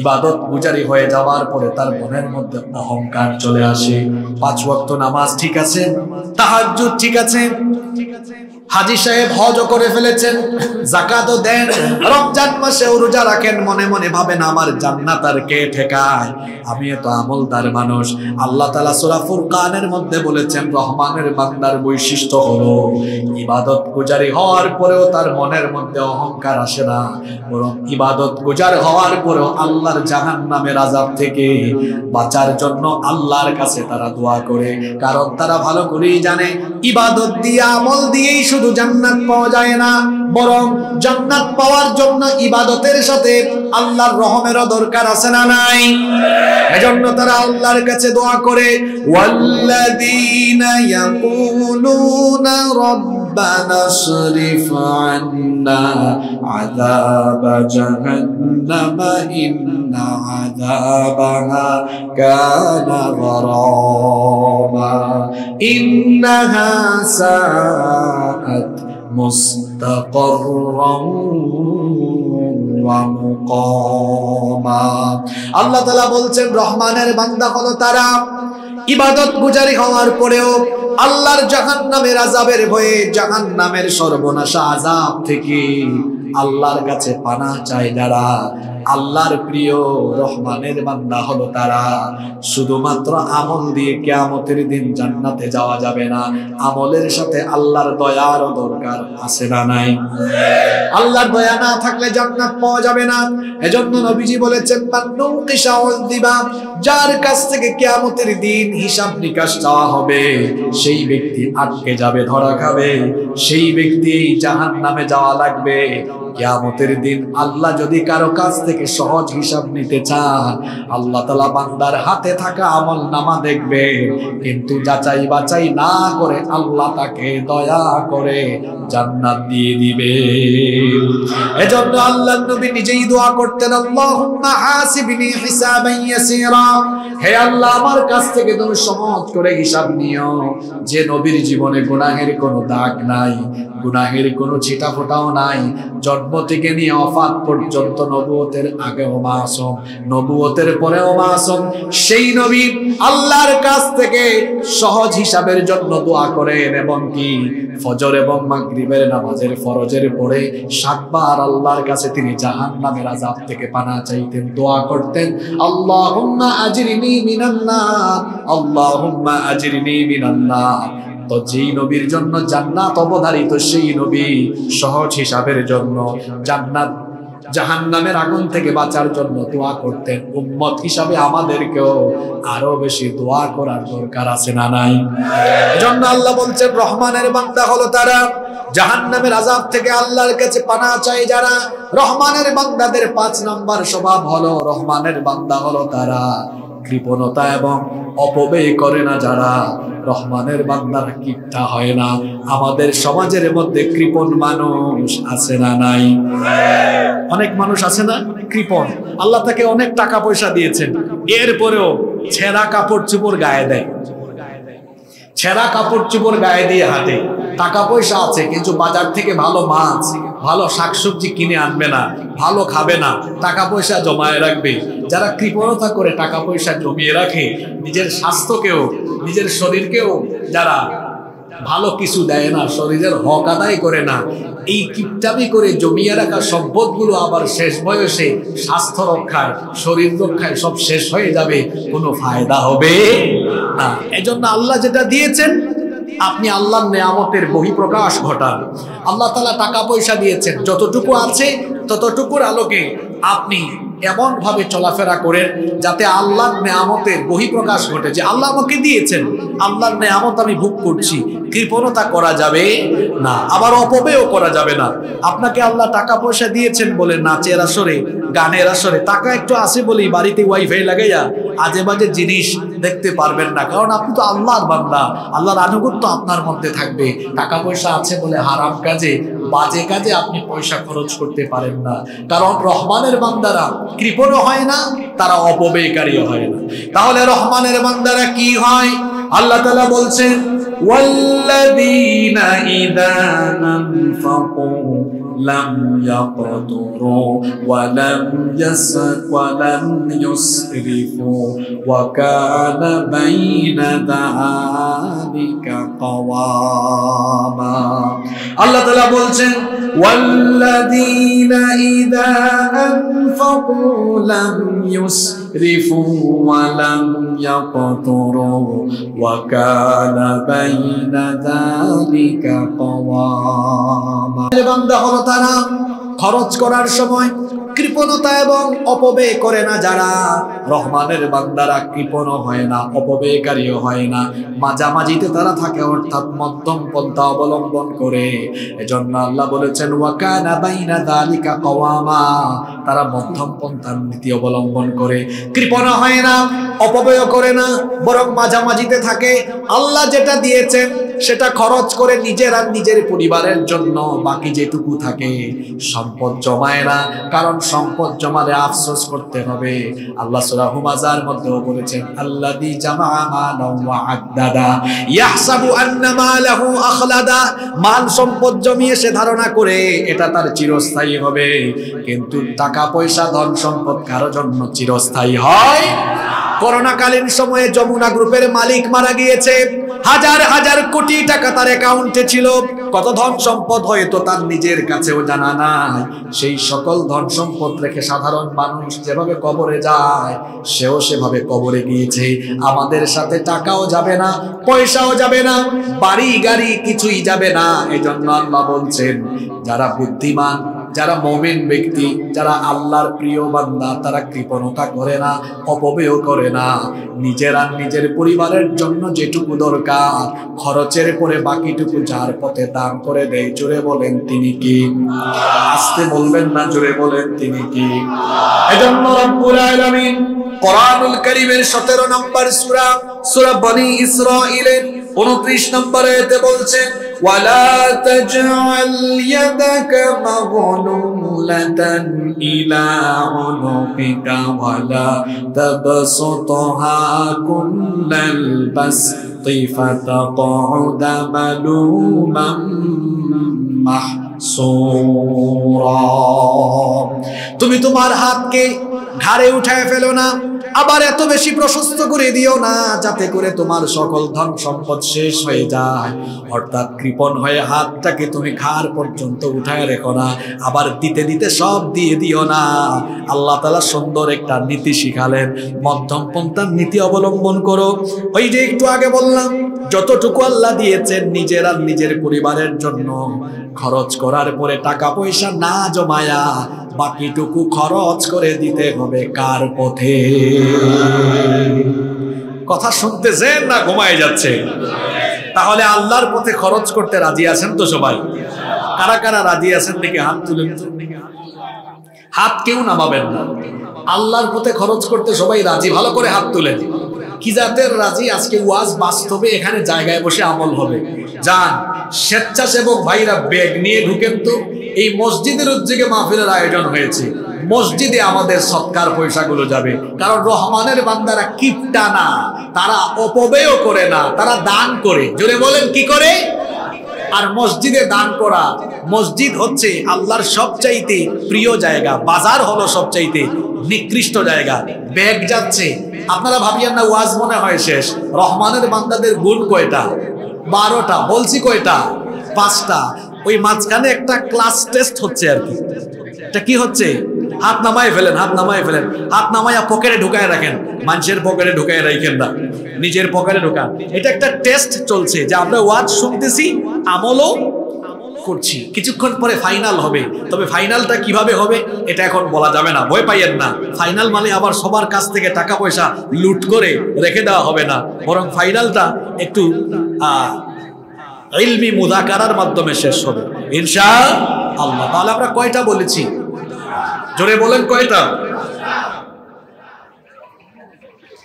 ইবাদত গুজারি হয়ে যাওয়ার পরে তার মনের মধ্যে অহংকার চলে আসে। পাঁচ ওয়াক্ত নামাজ ঠিক আছে? তাহাজ্জুদ ঠিক আছে? হাজি সাহেব হজ করে ফেলেছেন, জাকাতও দেন, রমজান মাসে রোজা রাখেন, মনে মনে ভাবেন আমার জান্নাত আর কে ঠেকায়? আমি এত আমলদার মানুষ। আল্লাহ তাআলা সূরা ফুরকানের মধ্যে বলেছেন, রহমানের বান্দার বৈশিষ্ট্য হলো ইবাদত গুজারি হওয়ার পরেও তার মনের মধ্যে অহংকার আসে না। বরং ইবাদত গুজার হওয়ার পরেও আল্লাহর জাহান্নামের আযাব থেকে বাঁচার জন্য আল্লাহর কাছে তারা দোয়া করে। কারণ তারা ভালো করেই জানে, ইবাদত দিয়ে আমল দিয়েই শুধু জান্নাত পাওয়া যায় না বরং জান্নাত পাওয়ার জন্য ইবাদতের সাথে আল্লাহর রহমেরও দরকার আছে না নাই এজন্য তারা আল্লাহর কাছে দোয়া করে ওয়াল্লাযীনা ইয়াকুলুনা রাব্ব ربنا اصرف عنا عذاب جهنم إن عذابها كان غراما إنها ساءت مستقرا ومقاما আল্লাহ তাআলা বলছেন রহমানের বান্দা হলো তারা ইবাদত গুজারি হওয়ার পরেও আল্লাহর জাহান্নামের আযাবের ভয়ে জাহান্নামের সর্বনাশা আযাব থেকে আল্লাহর কাছে পানা চায় যারা। আল্লাহর প্রিয় রহমানের বান্দা হলো তারা। শুধুমাত্র আমল দিয়ে কেয়ামতের দিন জান্নাতে যাওয়া যাবে না। আমলের সাথে আল্লাহর দয়ারও দরকার আছে না নাই। আল্লাহর দয়া না থাকলে জান্নাত পাওয়া যাবে না। এজন্য নবীজি বলেছেন দিবা যার কাছ থেকে কেয়ামতের দিন হিসাব নিকাশ চাওয়া হবে, সেই ব্যক্তি আটকে যাবে, ধরা খাবে। সেই ব্যক্তি জাহান নামে যাওয়া লাগবে। কেয়ামতের দিন আল্লাহ যদি কারও কাছ থেকে সহজ হিসাব নিতে চান, আল্লাহ তালা বান্দার হাতে থাকা আমল নামা দেখবে। কিন্তু যাচাই বাছাই না করে আল্লাহ তাকে দয়া করে জান্নাত দিয়ে দিবে। এজন্য আল্লাহ নবী নিজেই দোয়া করতেন, আল্লাহুম্মা হাসিবনি হিসাবান ইয়াসীরা। হে আল্লাহ, আমার কাছ থেকে তুমি সহজ করে হিসাব নিও। যে নবীর জীবনে গুনাহের কোনো দাগ নাই, গুনাহের কোনো ছিটা ফোটাও নাই, জন্ম থেকে নিয়ে অফাত পর্যন্ত নবুয়তের আগেও মাসুম, নবুয়তের পরেও মাসুম, সেই নবী আল্লাহর কাছ থেকে সহজ হিসাবের জন্য দোয়া করেন এবং কি ফজর এবং মাগরিবের নামাজের ফরজের পরে সাতবার আল্লাহর কাছে তিনি জাহান্নামের আযাব থেকে পানা চাইতেন, দোয়া করতেন, আল্লাহুম্মা আজরিনি মিনান নার আল্লাহুম্মা আজরিনি মিনান নার তো যেই নবীর জন্য জান্নাত অবধারিত, সেই নবী সহজ হিসাবের জন্য জান্নাত জাহান্নামের আগুন থেকে বাঁচার জন্য দোয়া করতেন। উম্মত হিসাবে আমাদেরকেও আরও বেশি দোয়া করার দরকার আছে না নাই? এজন্য আল্লাহ বলছেন, রহমানের বান্দা হলো তারা। জাহান্নামের আযাব থেকে আল্লাহর কাছে পানা চাই যারা। রহমানের বান্দাদের পাঁচ নাম্বার স্বভাব হলো রহমানের বান্দা হলো তারা। কৃপণতা এবং অপব্যয় করে না যারা রহমানের বান্দারা কিপটা হয় না। আমাদের সমাজের মধ্যে কৃপণ মানুষ আছে না নাই? অনেক মানুষ আছে না? কৃপণ। আল্লাহ তাকে অনেক টাকা পয়সা দিয়েছেন। এরপরেও ছেঁড়া কাপড় চুপড় গায়ে দেয়। ছেঁড়া কাপড় চুপড় গায়ে দিয়ে হাঁটে। টাকা পয়সা আছে, কিন্তু বাজার থেকে ভালো মাছ ভালো শাকসবজি কিনে আনবে না, ভালো খাবে না, টাকা পয়সা জমায়ে রাখবে। যারা কৃপণতা করে টাকা পয়সা জমিয়ে রাখে, নিজের স্বাস্থ্যকেও, নিজের শরীরকেও যারা ভালো কিছু দেয় না, শরীরের হক আদায় করে না, এই কিপটামি করে জমিয়ে রাখা সম্পদগুলো আবার শেষ বয়সে স্বাস্থ্য রক্ষায়, শরীর রক্ষায় সব শেষ হয়ে যাবে, কোনো ফায়দা হবে না। এজন্য আল্লাহ যেটা দিয়েছেন আপনি আল্লাহর নেয়ামতের বহিঃপ্রকাশ ঘটান। আল্লাহ তালা টাকা পয়সা দিয়েছেন। যতটুকু আছে ততটুকুর আলোকে আপনি এমন ভাবে চলাফেরা করেন যাতে আল্লাহর নেয়ামতের বহিঃপ্রকাশ ঘটে। যে আল্লাহ আমাকে দিয়েছেন, আল্লাহর নেয়ামত আমি ভোগ করছি। কৃপণতা করা যাবে না, আবার অপব্যয়ও করা যাবে না। আপনাকে আল্লাহ টাকা পয়সা দিয়েছেন বলে নাচের আসরে, গানের আসরে, টাকা একটু আসে বলেই বাড়িতে ওয়াইফাই লাগাইয়া আজে বাজে জিনিস দেখতে পারবেন না। কারণ আপনি তো আল্লাহর বান্দা, আল্লাহর আনুগত্য আপনার মধ্যে থাকবে। টাকা পয়সা আছে বলে হারাম কাজে বাজে কাজে আপনি পয়সা খরচ করতে পারেন না কারণ রহমানের বান্দারা কৃপণও হয় না তারা অপব্যয়কারীও হয় না তাহলে রহমানের বান্দারা কি হয় আল্লাহ তালা বলছেন والذين إذا أنفقوا لم يقتروا ولم يس ولم يسرفوا وكان بين ذلك قواما الله تعالى বলছেন والذين إذا أنفقوا لم يسرفوا ولم يقتروا وكان بين ذلك قواما বান্দা হলো তারা খরচ করার সময় কৃপণতা এবং অপব্যয় করে না যারা। রহমানের বান্দারা কৃপণ হয় না, অপব্যয়কারীও হয় না। মাঝামাঝিতে তারা থাকে অর্থাৎ মধ্যম পন্থা অবলম্বন করে। এজন্য আল্লাহ বলেছেন ওয়াকানা বাইনা দালিকা কওয়ামা। তারা মধ্যম পন্থার নীতি অবলম্বন করে। কৃপণ হয় না, অপব্যয় করে না, বরং মাঝামাঝিতে থাকে। আল্লাহ যেটা দিয়েছেন, সেটা খরচ করে নিজের আর নিজের পরিবারের জন্য বাকি যেটুকু থাকে সম্পদ জমায় না, কারণ সম্পদ জমালে আফসোস করতে হবে। আল্লাহ সূরা হুমাজার মধ্যেও বলেছেন, আল্লাযী জামা মালান ওয়া আদ্দাদা, ইয়াহসাবু আন্না মালাহু আখলাদা। মাল সম্পদ জমিয়ে সে ধারণা করে এটা তার চিরস্থায়ী হবে। কিন্তু টাকা পয়সা ধন সম্পদ কারও জন্য চিরস্থায়ী হয় করোনাকালীন সময়ে যমুনা গ্রুপের মালিক মারা গিয়েছে। হাজার হাজার কোটি টাকা তার অ্যাকাউন্টে ছিল। কত ধন সম্পদ হয়তো তার নিজের কাছেও জানা নাই। সেই সকল ধন সম্পদ রেখে সাধারণ মানুষ যেভাবে কবরে যায়, সেও সেভাবে কবরে গিয়েছে। আমাদের সাথে টাকাও যাবে না, পয়সাও যাবে না, বাড়ি গাড়ি কিছুই যাবে না। এজন্য আল্লাহ বলছেন, যারা বুদ্ধিমান যারা মমিন ব্যক্তি, যারা আল্লাহর প্রিয় বান্দা, তারা কৃপণতা করে না অপব্যয় করে না। নিজেরা নিজের পরিবারের জন্য যেটুকু দরকার, খরচের পরে বাকিটুকু যার পথে দান করে দেয়, জোরে বলেন তিনি কি? আসতে বলবেন না, জোরে বলেন তিনি কি? এজন্য রব্বুল আলামিন কোরআনুল কারীমের 17 নম্বর সূরা সূরা বনি ইসরাঈলের 29 নম্বর আয়াতে বলছেন ওয়ালা তাজআল ইয়াদাকা মাগলুলাতান ইলা উনুকিকা ওয়ালা তাবসুতহা কুল্লাল বাসতি ফাতাকউদা মালুমান মাহসুরা. তুমি তোমার হাতকে ঘাড়ে উঠায় ফেলো না। আবার এত বেশি প্রশস্ত করে দিও না, যাতে করে তোমার সকল ধন সম্পদ শেষ হয়ে যায়। অর্থাৎ কৃপণ হয়ে হাতটাকে তুমি ঘাড় পর্যন্ত উঠায় রেখো না, আবার দিতে দিতে সব দিয়ে দিও না। আল্লাহ তালা সুন্দর একটা নীতি শিখালেন। মধ্যম পন্থার নীতি অবলম্বন করো। ওই যে একটু আগে বললাম, যতটুকু আল্লাহ দিয়েছেন নিজের আর নিজের পরিবারের জন্য, খরচ করার পরে টাকা পয়সা না জমায়া বাকিটুকু খরচ করে দিতে হবে কার পথে? কথা শুনতেছেন না ঘুমায় যাচ্ছে। তাহলে আল্লাহর পথে খরচ করতে রাজি আছেন তো সবাই? কারা কারা রাজি আছেন দেখে হাত তুলেন? হাত কেউ নামাবেন না। আল্লাহর পথে খরচ করতে সবাই রাজি, ভালো করে হাত তুলেন। কি জাতের রাজি? আজকে ওয়াজ বাস্তবে এখানে জায়গায় বসে আমল হবে। যান, স্বেচ্ছাসেবক ভাইরা ব্যাগ নিয়ে ঢুকেন তো। এই মসজিদের উদ্যোগে মাহফিলের আয়োজন হয়েছে। মসজিদে আমাদের সৎকার পয়সাগুলো যাবে। কারণ রহমানের বান্দারা কিপটা না, তারা অপব্যয় করে না, তারা দান করে। জোরে বলেন, কি করে? আর মসজিদে দান করা, মসজিদ হচ্ছে আল্লাহর সবচাইতে প্রিয় জায়গা, বাজার হলো সবচাইতে নিকৃষ্ট জায়গা। ব্যাগ যাচ্ছে। আপনারা ভাবিয়েন না, ওয়াজ মনে হয় শেষ। রহমানের বান্দাদের গুণ কয়টা? বারোটা, বলছি কয়টা? পাঁচটা। ওই মাঝখানে একটা ক্লাস টেস্ট হচ্ছে আর কি। এটা কি হচ্ছে? হাত নামায় ফেলেন, হাত নামায় ফেলেন। হাত নামাইয়া পকেটে ঢুকায় রাখেন। মানুষের পকেটে ঢুকায় রাখেন না। নিজের পকেটে ঢুকান। এটা একটা টেস্ট চলছে যে আমরা ওয়াজ শুনতেছি, আমলও করছি। কিছুক্ষণ পরে ফাইনাল হবে। তবে ফাইনালটা কীভাবে হবে, এটা এখন বলা যাবে না। ভয় পাইয়েন না। ফাইনাল মানে আবার সবার কাছ থেকে টাকা পয়সা লুট করে রেখে দেওয়া হবে না। বরং ফাইনালটা একটু ইলমি মুদাকারার মাধ্যমে শেষ হবে। ইনশা আল্লাহ তাহলে আমরা কয়টা বলেছি? জোরে বলেন কয়টা?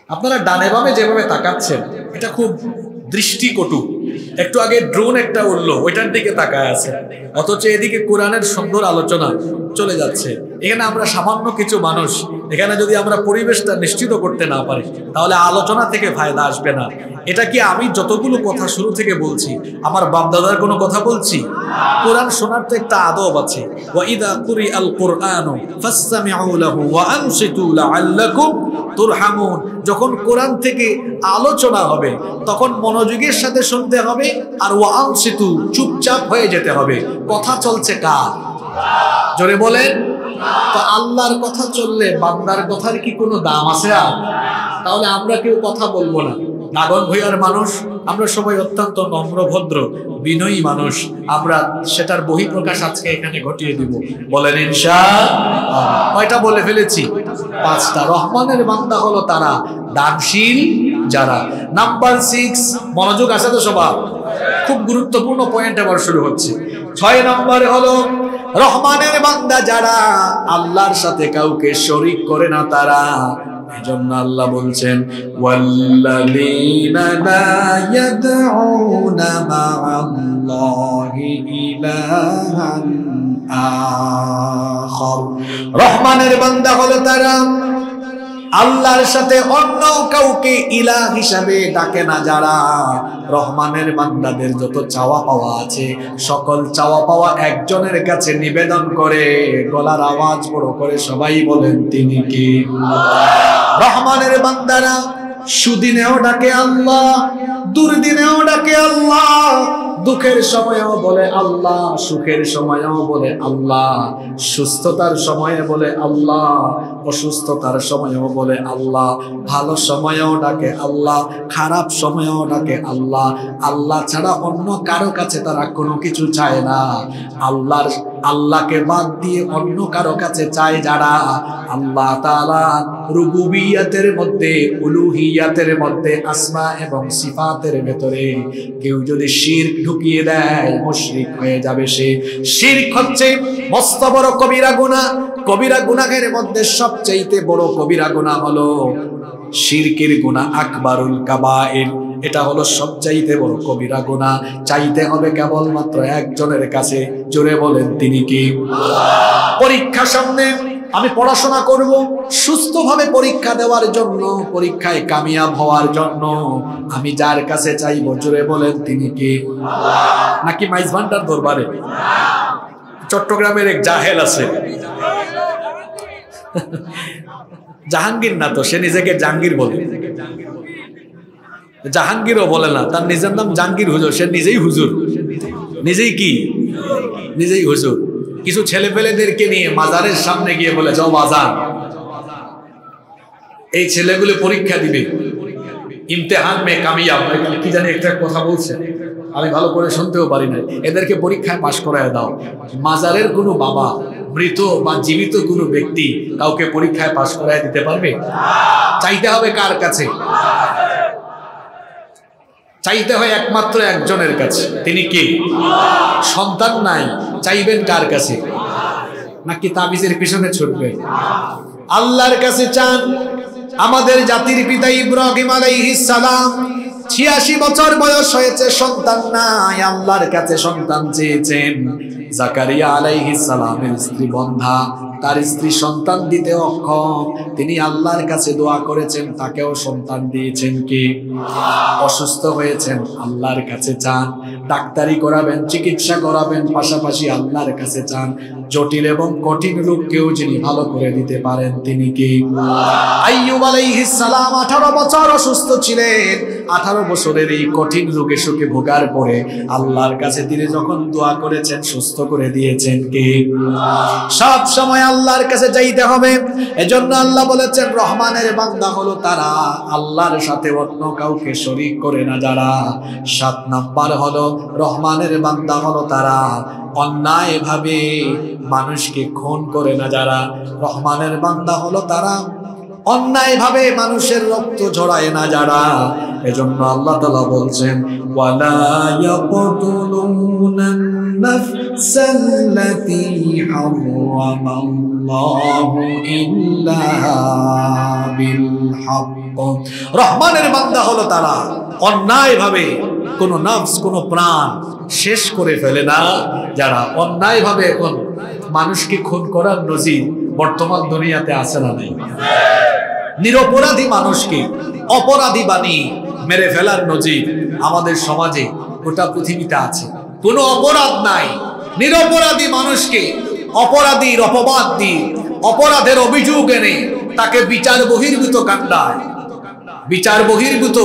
আপনারা ডানে বামে যেভাবে তাকাচ্ছেন, এটা খুব দৃষ্টিকটু। একটু আগে ড্রোন একটা উঠল ওইটার দিকে তাকায় আছে। অথচ এদিকে কোরআনের সুন্দর আলোচনা চলে যাচ্ছে। এখানে আমরা সামান্য কিছু মানুষ, এখানে যদি আমরা পরিবেশটা নিশ্চিত করতে না পারি, তাহলে আলোচনা থেকে ফায়দা আসবে না। এটা কি আমি যতগুলো কথা শুরু থেকে বলছি, আমার বাপদাদার কোনো কথা বলছি? কোরআন শোনার তো একটা আদব আছে। যখন কোরআন থেকে আলোচনা হবে, তখন মনোযোগের সাথে শুনতে হবে আর ওয়া আনসিতু চুপচাপ হয়ে যেতে হবে। কথা চলছে কার? জোরে বলেন। তো আল্লাহর কথা চললে বান্দার কথার কি কোনো দাম আছে আর? তাহলে আমরা কেউ কথা বলব না। নাগন ভূয়ার মানুষ, আমরা সবাই অত্যন্ত নম্রভদ্র বিনয়ী মানুষ। আমরা সেটার বহিঃপ্রকাশ আজকে এখানে ঘটিয়ে দিব। বলেন ইনশা কয়টা বলে ফেলেছি? পাঁচটা। রহমানের বান্দা হলো তারা। দানশীল যারা। নাম্বার সিক্স মনোযোগ আছে তো সবার? খুব গুরুত্বপূর্ণ পয়েন্ট আবার শুরু হচ্ছে। ছয় নম্বরে হলো, রহমানের বান্দা যারা, আল্লাহর সাথে কাউকে শরিক করে না তারা। এজন্য আল্লাহ বলছেন রহমানের বান্দা হলো তারা আল্লাহর সাথে অন্য কাউকে ইলা হিসাবে ডাকে না যারা। রহমানের বান্দাদের যত চাওয়া পাওয়া আছে, সকল চাওয়া পাওয়া একজনের কাছে নিবেদন করে, গলার আওয়াজ বড় করে সবাই বলেন, তিনি কি? রহমানের বান্দারা, সুদিনেও ডাকে আল্লাহ, দুর্দিনেও ডাকে আল্লাহ দুঃখের সময়ও বলে আল্লাহ, সুখের সময়ও বলে আল্লাহ, সুস্থতার সময়ে বলে আল্লাহ, অসুস্থতার সময়ও বলে আল্লাহ, ভালো সময়ও ডাকে আল্লাহ, খারাপ সময়ও ডাকে আল্লাহ আল্লাহ ছাড়া অন্য কারও কাছে তারা কোনো কিছু চায় না। আল্লাহর আল্লাহকে বাদ দিয়ে অন্য কারও কাছে চায় যারা আল্লাহ তাআলা রুবুবিয়াতের মধ্যে, উলুহিয়াতের মধ্যে, আসমা এবং সিফাতের ভেতরে কেউ যদি শির ঢুকিয়ে দেয়, মুশরিক হয়ে যাবে সে। শিরক হচ্ছে মস্ত বড় কবিরা গুনাহ। কবিরা গুনাহের মধ্যে সবচাইতে বড় কবিরা গুনাহ হলো শিরকের গুনাহ আকবারুল কাবায়ের এটা হলো সবচাইতে বড় কবিরা গোনা চাইতে হবে কেবলমাত্র একজনের কাছে। জোরে বলেন, তিনি কি? পরীক্ষা সামনে, আমি পড়াশোনা করব। সুস্থভাবে পরীক্ষা দেওয়ার জন্য, পরীক্ষায় কামিয়াব হওয়ার জন্য। আমি যার কাছে চাইব, জোরে বলেন, তিনি কি? নাকি মাইজ ভান্ডার দরবারে? চট্টগ্রামের এক জাহেল আছে। জাহাঙ্গীর না তো, সে নিজেকে জাহাঙ্গীর বলে। জাহাঙ্গীরও বলে না, তার নিজের নাম জাহাঙ্গীর হুজুর, সে নিজেই হুজুর। নিজেই কি? নিজেই হুজুর। কিছু ছেলে পেলেদেরকে নিয়ে মাজারের সামনে গিয়ে বলে, যাও বাজার এই ছেলেগুলো পরীক্ষা দিবে। ইমতেহান মে কামিয়াব। কি জানি একটা কথা বলছে। আমি ভালো করে শুনতেও পারি না এদেরকে পরীক্ষায় পাশ করায় দাও। মাজারের কোনো বাবা, মৃত বা জীবিত কোনো ব্যক্তি কাউকে পরীক্ষায় পাশ করায় দিতে পারবে? চাইতে হবে কার কাছে? চাইতে হয় একমাত্র একজনের কাছে। তিনি কি? সন্তান নাই, চাইবেন কার কাছে? নাকি তাবিজের পিছনে ছুটবে আল্লাহর কাছে চান। আমাদের জাতির পিতা ইব্রাহিম আলাইহিস সালাম ছিয়াশি বছর বয়স হয়েছে, সন্তান নাই, আল্লাহর কাছে সন্তান চেয়েছেন। জাকারিয়া আলাইহিস সালামের স্ত্রী বন্ধা, তার স্ত্রী সন্তান দিতে অক্ষম। তিনি আল্লাহর কাছে দোয়া করেছেন, তাকেও সন্তান দিয়েছেন কি? অসুস্থ হয়েছেন, আল্লাহর কাছে চান। ডাক্তারি করাবেন, চিকিৎসা করাবেন, পাশাপাশি আল্লাহর কাছে চান। জটিল এবং কঠিন রোগকেও যিনি ভালো করে দিতে পারেন, তিনি কি? আইয়ুব আলাইহিস সালাম 18 বছর অসুস্থ ছিলেন। 18 বছরের এই কঠিন রোগে শোকে ভোগার পরে আল্লাহর কাছে তিনি যখন দোয়া করেছেন, সুস্থ করে দিয়েছেন কে? সব সময় আল্লাহর কাছে যাইতে হবে। এজন্য আল্লাহ বলেছেন, রহমানের বান্দা হলো তারা। আল্লাহর সাথে অন্য কাউকে শরীক করে না যারা। সাত নাম্বার হলো, রহমানের বান্দা হলো তারা। অন্যায় ভাবে মানুষকে খুন করে না যারা। রহমানের বান্দা হলো তারা। অন্যায়ভাবে মানুষের রক্ত ঝরায় না যারা। এজন্য আল্লাহ তালা বলছেন রহমানের বান্দা হলো তারা। অন্যায়ভাবে কোন নফস, কোন প্রাণ শেষ করে ফেলে না। যারা অন্যায়ভাবে এখন মানুষকে খুন করার নজির বর্তমান দুনিয়াতে আছে না নেই? নিরপরাধী মানুষকে অপরাধী বানিয়ে মেরে ফেলার নজির আমাদের সমাজে গোটা পৃথিবীতে আছে। কোনো অপরাধ নাই। নিরপরাধী মানুষকে অপরাধীর অপবাদ দিয়ে অপরাধের অভিযোগ এনে তাকে বিচার বহির্ভূত কান্ডায় বিচার বহির্ভূত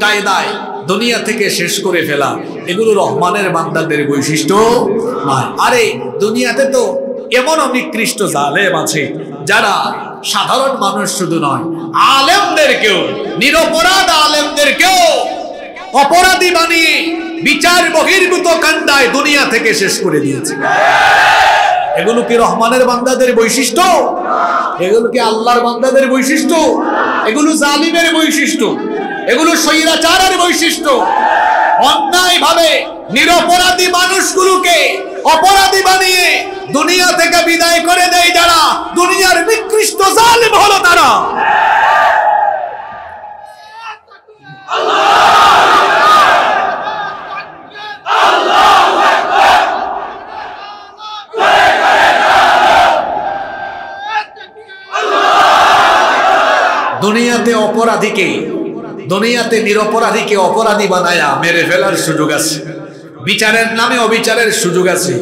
কায়দায় দুনিয়া থেকে শেষ করে ফেলা এগুলো রহমানের বান্দাদের বৈশিষ্ট্য নয়। আরে, দুনিয়াতে তো এমন অনিকৃষ্ট জালেম আছে যারা সাধারণ মানুষ শুধু নয় আলেমদেরকেও নিরপরাধ আলেমদেরকেও অপরাধী বানিয়ে বিচার বহির্ভূত কান্ডায় দুনিয়া থেকে শেষ করে দিয়েছে। এগুলো কি রহমানের বান্দাদের বৈশিষ্ট্য? এগুলো কি আল্লাহর বান্দাদের বৈশিষ্ট্য? এগুলো জালিমের বৈশিষ্ট্য। এগুলো স্বৈরাচারের বৈশিষ্ট্য। অন্যায় ভাবে নিরপরাধী মানুষগুলোকে অপরাধী বানিয়ে দুনিয়া থেকে বিদায় করে দেয় যারা? দুনিয়ার নিকৃষ্ট জালিম হলো তারা। দুনিয়াতে অপরাধীকে, দুনিয়াতে নিরপরাধীকে অপরাধী বানায়া মেরে ফেলার সুযোগ আছে। বিচারের নামে অবিচারের সুযোগ আছে।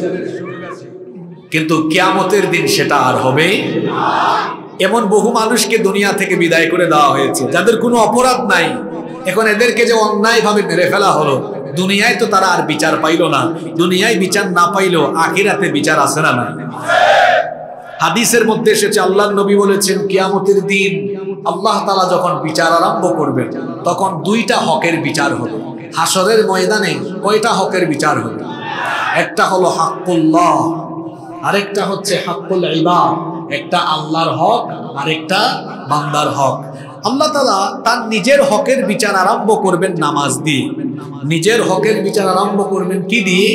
কিন্তু কিয়ামতের দিন সেটা আর হবে এমন বহু মানুষকে দুনিয়া থেকে বিদায় করে দেওয়া হয়েছে, যাদের কোনো অপরাধ নাই। এখন এদেরকে যে অন্যায়ভাবে মেরে ফেলা হলো, দুনিয়ায় তো তারা আর বিচার পাইল না। দুনিয়ায় বিচার না পাইলেও আখিরাতে বিচার না না হাদিসের মধ্যে এসেছে আল্লাহ নবী বলেছেন, কিয়ামতের দিন আল্লাহ তালা যখন বিচার আরম্ভ করবেন, তখন দুইটা হকের বিচার হবে। হাসরের ময়দানে কয়টা হকের বিচার হবে? একটা হলো হাক্কুল্লাহ, আরেকটা হচ্ছে হাক্কুল ইবাদ। একটা আল্লাহর হক, আরেকটা বান্দার হক। আল্লাহ তালা তার নিজের হকের বিচার আরম্ভ করবেন নামাজ দিয়ে। নিজের হকের বিচার আরম্ভ করবেন কি দিয়ে?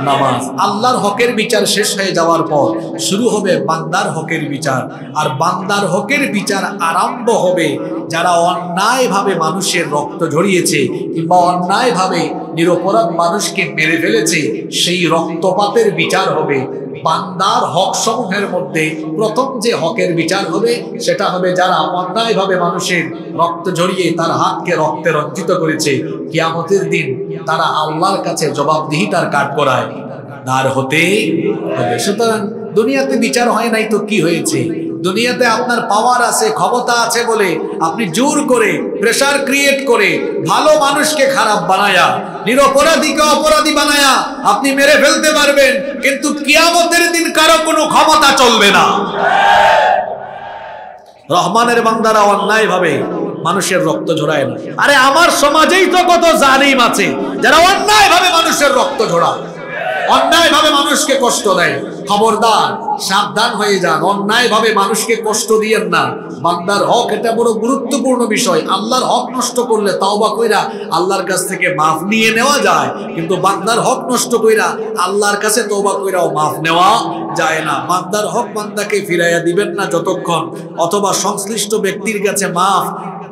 নামাজ। আল্লাহর হকের বিচার শেষ হয়ে যাওয়ার পর শুরু হবে বান্দার হকের বিচার। আর বান্দার হকের বিচার আরম্ভ হবে যারা অন্যায়ভাবে মানুষের রক্ত ঝরিয়েছে কিংবা অন্যায়ভাবে নিরপরাধ মানুষকে মেরে ফেলেছে, সেই রক্তপাতের বিচার হবে। বান্দার হক সমূহের মধ্যে প্রথম যে হকের বিচার হবে, সেটা হবে যারা অন্যায়ভাবে মানুষের রক্ত ঝরিয়ে তার হাতকে রক্তে রঞ্জিত করেছে। কিয়ামতের দিন তারা আল্লাহর কাছে জবাবদিহিতার কাঠ করায় তার হতে হবে। সুতরাং দুনিয়াতে বিচার হয় নাই তো কি হয়েছে? দুনিয়াতে আপনার পাওয়ার আছে, ক্ষমতা আছে বলে আপনি জোর করে প্রেশার ক্রিয়েট করে ভালো মানুষকে খারাপ বানায়া, নিরপরাধীকে অপরাধী বানায়া আপনি মেরে ফেলতে পারবেন, কিন্তু কিয়ামতের দিন কারও কোনো ক্ষমতা চলবে না। রহমানের বান্দারা অন্যায় ভাবে মানুষের রক্ত ঝরায় না। আরে আমার সমাজেই তো কত জালিম আছে, যারা অন্যায় ভাবে মানুষের রক্ত ঝরায়। অন্যায় ভাবে মানুষকে কষ্ট দেয়। খবরদার, সাবধান হয়ে যান। অন্যায় ভাবে মানুষকে কষ্ট দিয়েন না। বান্দার হক এটা বড় গুরুত্বপূর্ণ বিষয়। আল্লাহর হক নষ্ট করলে তাওবা কইরা আল্লাহর কাছ থেকে মাফ নিয়ে নেওয়া যায়। কিন্তু বান্দার হক নষ্ট কইরা আল্লাহর কাছে তওবা কইরাও মাফ নেওয়া যায় না। বান্দার হক বান্দাকে ফিরাইয়া দিবেন না যতক্ষণ। অথবা সংশ্লিষ্ট ব্যক্তির কাছে মাফ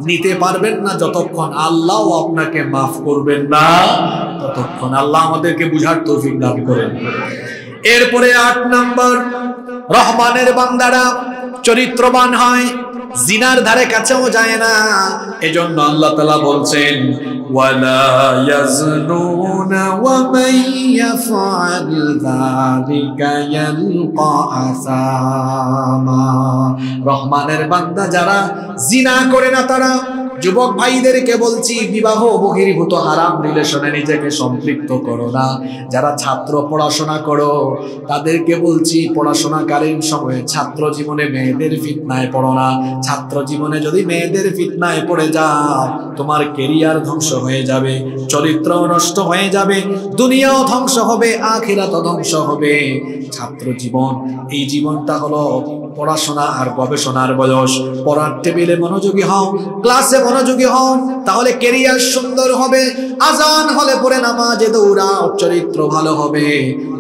নিতে পারবেন না যতক্ষণ আল্লাহ আপনাকে মাফ করবেন না, ততক্ষণ আল্লাহ আমাদেরকে বুঝার তৌফিক দান করেন। এরপরে আট নাম্বার, রহমানের বান্দারা চরিত্রবান হয়, জিনার ধারে কাছেও যায় না। এজন্য আল্লাহ তালা বলছেন যালিকা ইয়ালকা আসামা। রহমানের বান্দা যারা জিনা করে না তারা যুবক ভাইদেরকে বলছি, বিবাহ বহির্ভূত, হারাম রিলেশনে নিজেকে সম্পৃক্ত করো না। যারা ছাত্র পড়াশোনা করো, তাদেরকে বলছি, পড়াশোনাকালীন সময়ে ছাত্র জীবনে মেয়েদের ফিতনায় পড়ো না। ছাত্র জীবনে যদি মেয়েদের ফিতনায় পড়ে যাও, তোমার কেরিয়ার ধ্বংস হয়ে যাবে চরিত্র নষ্ট হয়ে যাবে, দুনিয়াও ধ্বংস হবে আখিরাত ধ্বংস হবে। ছাত্র জীবন, এই জীবনটা হলো পড়াশোনা আর গবেষণার বয়স। পড়ার টেবিলে মনোযোগী হও, ক্লাসে মনোযোগী হও তাহলে কেরিয়ার সুন্দর হবে, আজান হলে পরে নামাজে দৌড়াও, চরিত্র ভালো হবে।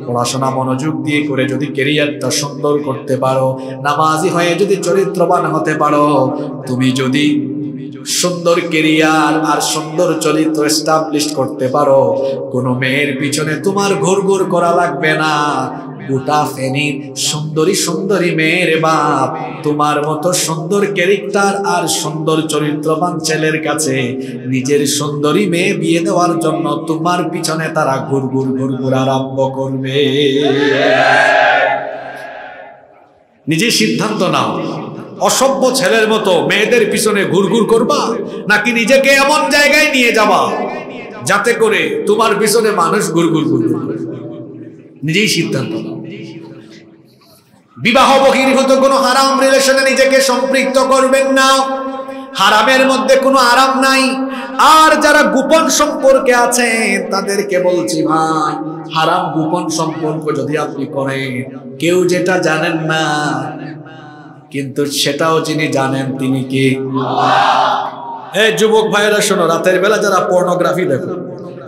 পড়াশোনা মনোযোগ দিয়ে করে যদি কেরিয়ারটা সুন্দর করতে পারো, নামাজি হয়ে যদি চরিত্রবান হতে পারো, তুমি যদি সুন্দর কেরিয়ার আর সুন্দর চরিত্র এস্টাবলিশ করতে পারো, কোনো মেয়ের পিছনে তোমার ঘুর ঘুর করা লাগবে না। গোটা ফেনীর সুন্দরী সুন্দরী মেয়ের বাপ। তোমার মতো সুন্দর ক্যারেক্টার আর সুন্দর চরিত্রবান ছেলের কাছে নিজের সুন্দরী মেয়ে বিয়ে দেওয়ার জন্য তোমার পিছনে তারা ঘুর ঘুর ঘুর ঘুর আরম্ভ করবে। নিজে সিদ্ধান্ত নাও। অসভ্য ছেলের মতো মেয়েদের পিছনে ঘুরঘুর করবা নাকি নিজেকে এমন জায়গায় নিয়ে যাবা? যাতে করে তোমার পিছনে মানুষ ঘুরঘুর ঘুরঘুর করে। নিজেই সিদ্ধান্ত বিবাহ বহির্ভূত কোনো হারাম রিলেশনে নিজেকে সম্পৃক্ত করবেন না। হারামের মধ্যে কোনো আরাম নাই। আর যারা গোপন সম্পর্কে আছেন, তাদেরকে বলছি ভাই, হারাম গোপন সম্পর্ক যদি আপনি করেন, কেউ যেটা জানেন না, কিন্তু সেটাও যিনি জানেন তিনি কি? যুবক ভাইয়েরা শোনো, রাতের বেলা যারা পর্নোগ্রাফি দেখো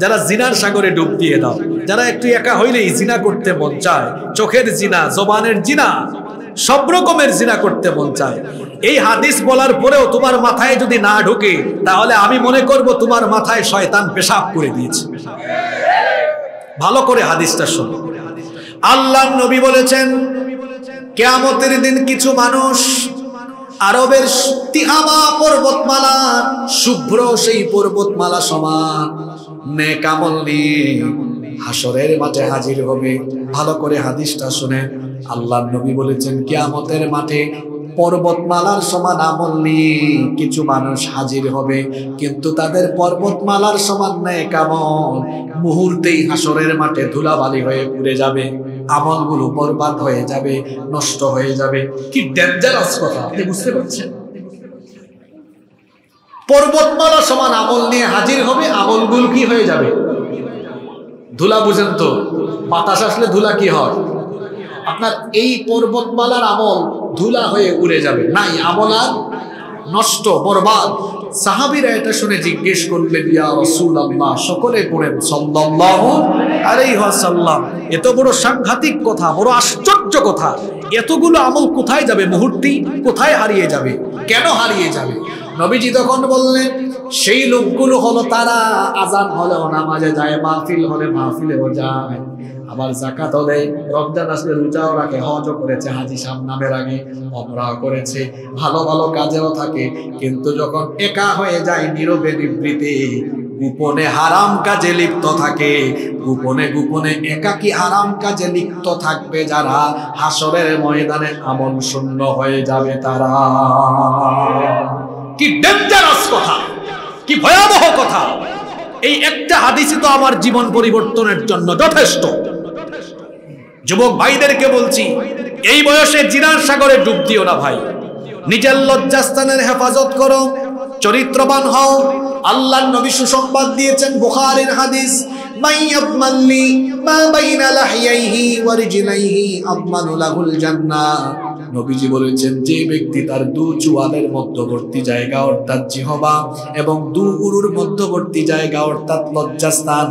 যারা জিনার সাগরে ডুব দিয়ে দাও, যারা একটু একা হইলেই জিনা করতে মন চায়, চোখের জিনা, জবানের জিনা, সব রকমের জিনা করতে মন চায়। এই হাদিস বলার পরেও তোমার মাথায় যদি না ঢোকে, তাহলে আমি মনে করব তোমার মাথায় শয়তান পেশাব করে দিয়েছে। ভালো করে হাদিসটা শোনো। আল্লাহ নবী বলেছেন, কেয়ামতের দিন কিছু মানুষ আরবের তিহামা পর্বতমালা শুভ্র সেই পর্বতমালা সমান নেকামল নিয়ে হাসরের মাঠে হাজির হবে। ভালো করে হাদিসটা শুনে আল্লাহ নবী বলেছেন, কিয়ামতের মাঠে পর্বতমালার সমান আমল নিয়ে কিছু মানুষ হাজির হবে, কিন্তু তাদের পর্বতমালার সমান নেই কামল মুহূর্তেই হাসরের মাঠে ধুলাবালি হয়ে পুড়ে যাবে, আমলগুলো বরবাদ হয়ে যাবে, নষ্ট হয়ে যাবে। কি ডেঞ্জারাস কথা, আপনি বুঝতে পারছেন? পর্বতমালা সমান আমল নিয়ে হাজির হবে, আমলগুলো কি হয়ে যাবে? ধুলা বুঝেন তো, বাতাস আসলে ধুলা কি হয়? আপনার এই পর্বতমালার আমল ধুলা হয়ে উড়ে যাবে। নাই, আমল আর নষ্ট, বরবাদ। সাহাবিরা এটা শুনে জিজ্ঞেস করলেন, ইয়া রাসূলুল্লাহ, সকলে পড়েন সাল্লাল্লাহু আলাইহি ওয়াসাল্লাম। এত বড় সাংঘাতিক কথা, বড় আশ্চর্য কথা। এতগুলো আমল কোথায় যাবে? মুহূর্তেই কোথায় হারিয়ে যাবে? কেন হারিয়ে যাবে? নবীজি তখন বললেন, সেই লোকগুলো হলো তারা। আজান হলেও নামাজে যায়, মাহফিল হলে মাহফিলেও যায়। আবার জাকাত দেয় রমজান আসলে রোজাও রাখে, হজও করেছে, হাজি সাহেব নামের আগে অমরাও করেছে, ভালো ভালো কাজেও থাকে। কিন্তু যখন একা হয়ে যায় নীরবে নিবৃতে, গোপনে হারাম কাজে লিপ্ত থাকে। গোপনে গোপনে একাকি হারাম কাজে লিপ্ত থাকবে যারা, হাসরের ময়দানে আমল শূন্য হয়ে যাবে তারা। কি ডেঞ্জারাস কথা, কি ভয়াবহ কথা। এই একটা হাদিসই তো আমার জীবন পরিবর্তনের জন্য যথেষ্ট। যুবক ভাইদেরকে বলছি, এই বয়সে জিনার সাগরে ডুব দিও না ভাই। নিজের লজ্জাস্থানের হেফাজত করো, চরিত্রবান হও। আল্লাহ নবী সুসংবাদ দিয়েছেন বুখারীর হাদিস মাই ইয়াবমানলি মা বাইনা লাহিয়াইহি ওয়া রিজলাইহি আবমানু লাহুল জান্নাহ। নবীজি বলেছেন যে ব্যক্তি তার দু চুয়ালের মধ্যবর্তী জায়গা, অর্থাৎ জিহবা, এবং দু গুরুর মধ্যবর্তী জায়গা, অর্থাৎ লজ্জাস্থান,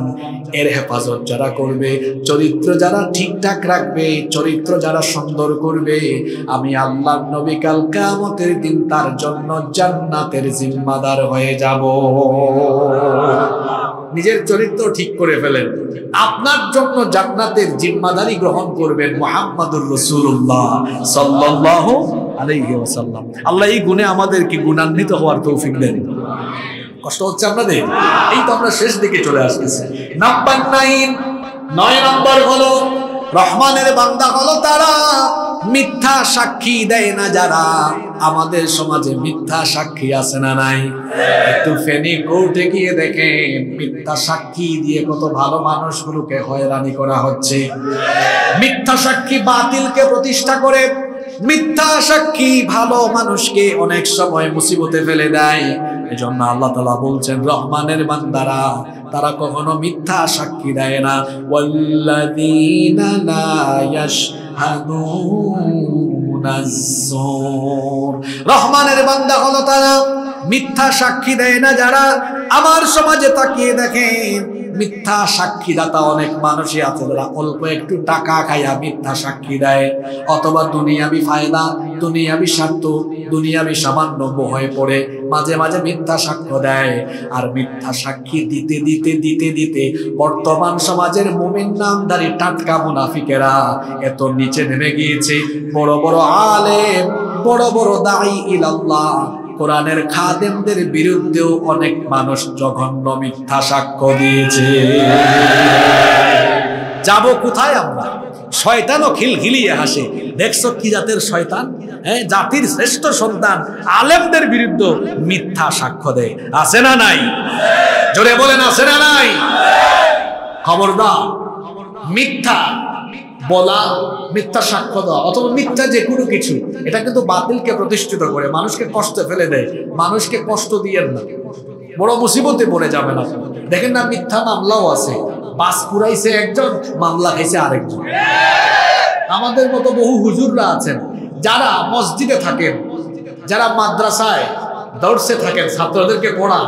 এর হেফাজত যারা করবে, চরিত্র যারা ঠিকঠাক রাখবে, চরিত্র যারা সুন্দর করবে, আমি আল্লাহ নবী কাল কামতের দিন তার জন্য জান্নাতের জিম্মাদার হয়ে যাব। নিজের চরিত্র ঠিক করে ফেলেন। আপনার জন্য জান্নাতের জিম্মাদারি গ্রহণ করবেন মোহাম্মদুর রসুল্লাহ ওয়াসাল্লাম। আল্লাহ এই গুণে আমাদেরকে গুণান্বিত হওয়ার তৌফিক দেন। কষ্ট হচ্ছে আপনাদের? এই তো আমরা শেষ দিকে চলে আসতেছি। নাম্বার নাইন, নয় নম্বর হলো, রহমানের বান্দা হলো তারা। মিথ্যা সাক্ষী দেয় না যারা। আমাদের সমাজে মিথ্যা সাক্ষী আছে না নাই? একটু ফেনি কোর্টে গিয়ে দেখেন, মিথ্যা সাক্ষী দিয়ে কত ভালো মানুষগুলোকে হয়রানি করা হচ্ছে। মিথ্যা সাক্ষী বাতিলকে প্রতিষ্ঠা করে, মিথ্যা সাক্ষী ভালো মানুষকে অনেক সময় মুসিবতে ফেলে দেয়। এজন্য আল্লাহ তালা বলছেন, রহমানের বান্দারা, তারা কখনো মিথ্যা সাক্ষী দেয় না। রহমানের বান্দা হলো তারা। মিথ্যা সাক্ষী দেয় না যারা। আমার সমাজে তাকিয়ে দেখেন। মিথ্যা সাক্ষীদাতা অনেক মানুষই আছে, যারা অল্প একটু টাকা খাইয়া মিথ্যা সাক্ষী দেয়। অথবা দুনিয়াবি ফায়দা, দুনিয়াবি স্বার্থ, দুনিয়াবি সামান্য হয়ে পড়ে মাঝে মাঝে মিথ্যা সাক্ষ্য দেয়। আর মিথ্যা সাক্ষী দিতে দিতে দিতে দিতে বর্তমান সমাজের মুমিন নামধারী টাটকা মুনাফিকেরা এত নিচে নেমে গিয়েছে। বড় বড় আলেম, বড় বড় দায়ী ইলাল্লাহ। কোরআনের খাদেমদের বিরুদ্ধেও অনেক মানুষ জঘন্য মিথ্যা সাক্ষ্য দিয়েছে। যাব কোথায় আমরা? শয়তানও খিলখিলিয়ে হাসে। দেখছ কি জাতের শয়তান? হ্যাঁ জাতির শ্রেষ্ঠ সন্তান আলেমদের বিরুদ্ধে মিথ্যা সাক্ষ্য দেয়। আছে না নাই? জোরে বলেন, আছে না নাই? খবরদার, মিথ্যা বলা, মিথ্যা সাক্ষ্য দেওয়া, অথবা মিথ্যা যে কোনো কিছু, এটা কিন্তু বাতিলকে প্রতিষ্ঠিত করে, মানুষকে কষ্টে ফেলে দেয়, মানুষকে কষ্ট দিয়ে না। বড় মুসিবতে পড়ে যাবে না দেখেন না, মিথ্যা মামলাও আছে। বাস পুরাইছে একজন, মামলা খাইছে আরেকজন। আমাদের মতো বহু হুজুররা আছেন, যারা মসজিদে থাকেন, যারা মাদ্রাসায় দর্শে থাকেন, ছাত্রদেরকে পড়ান।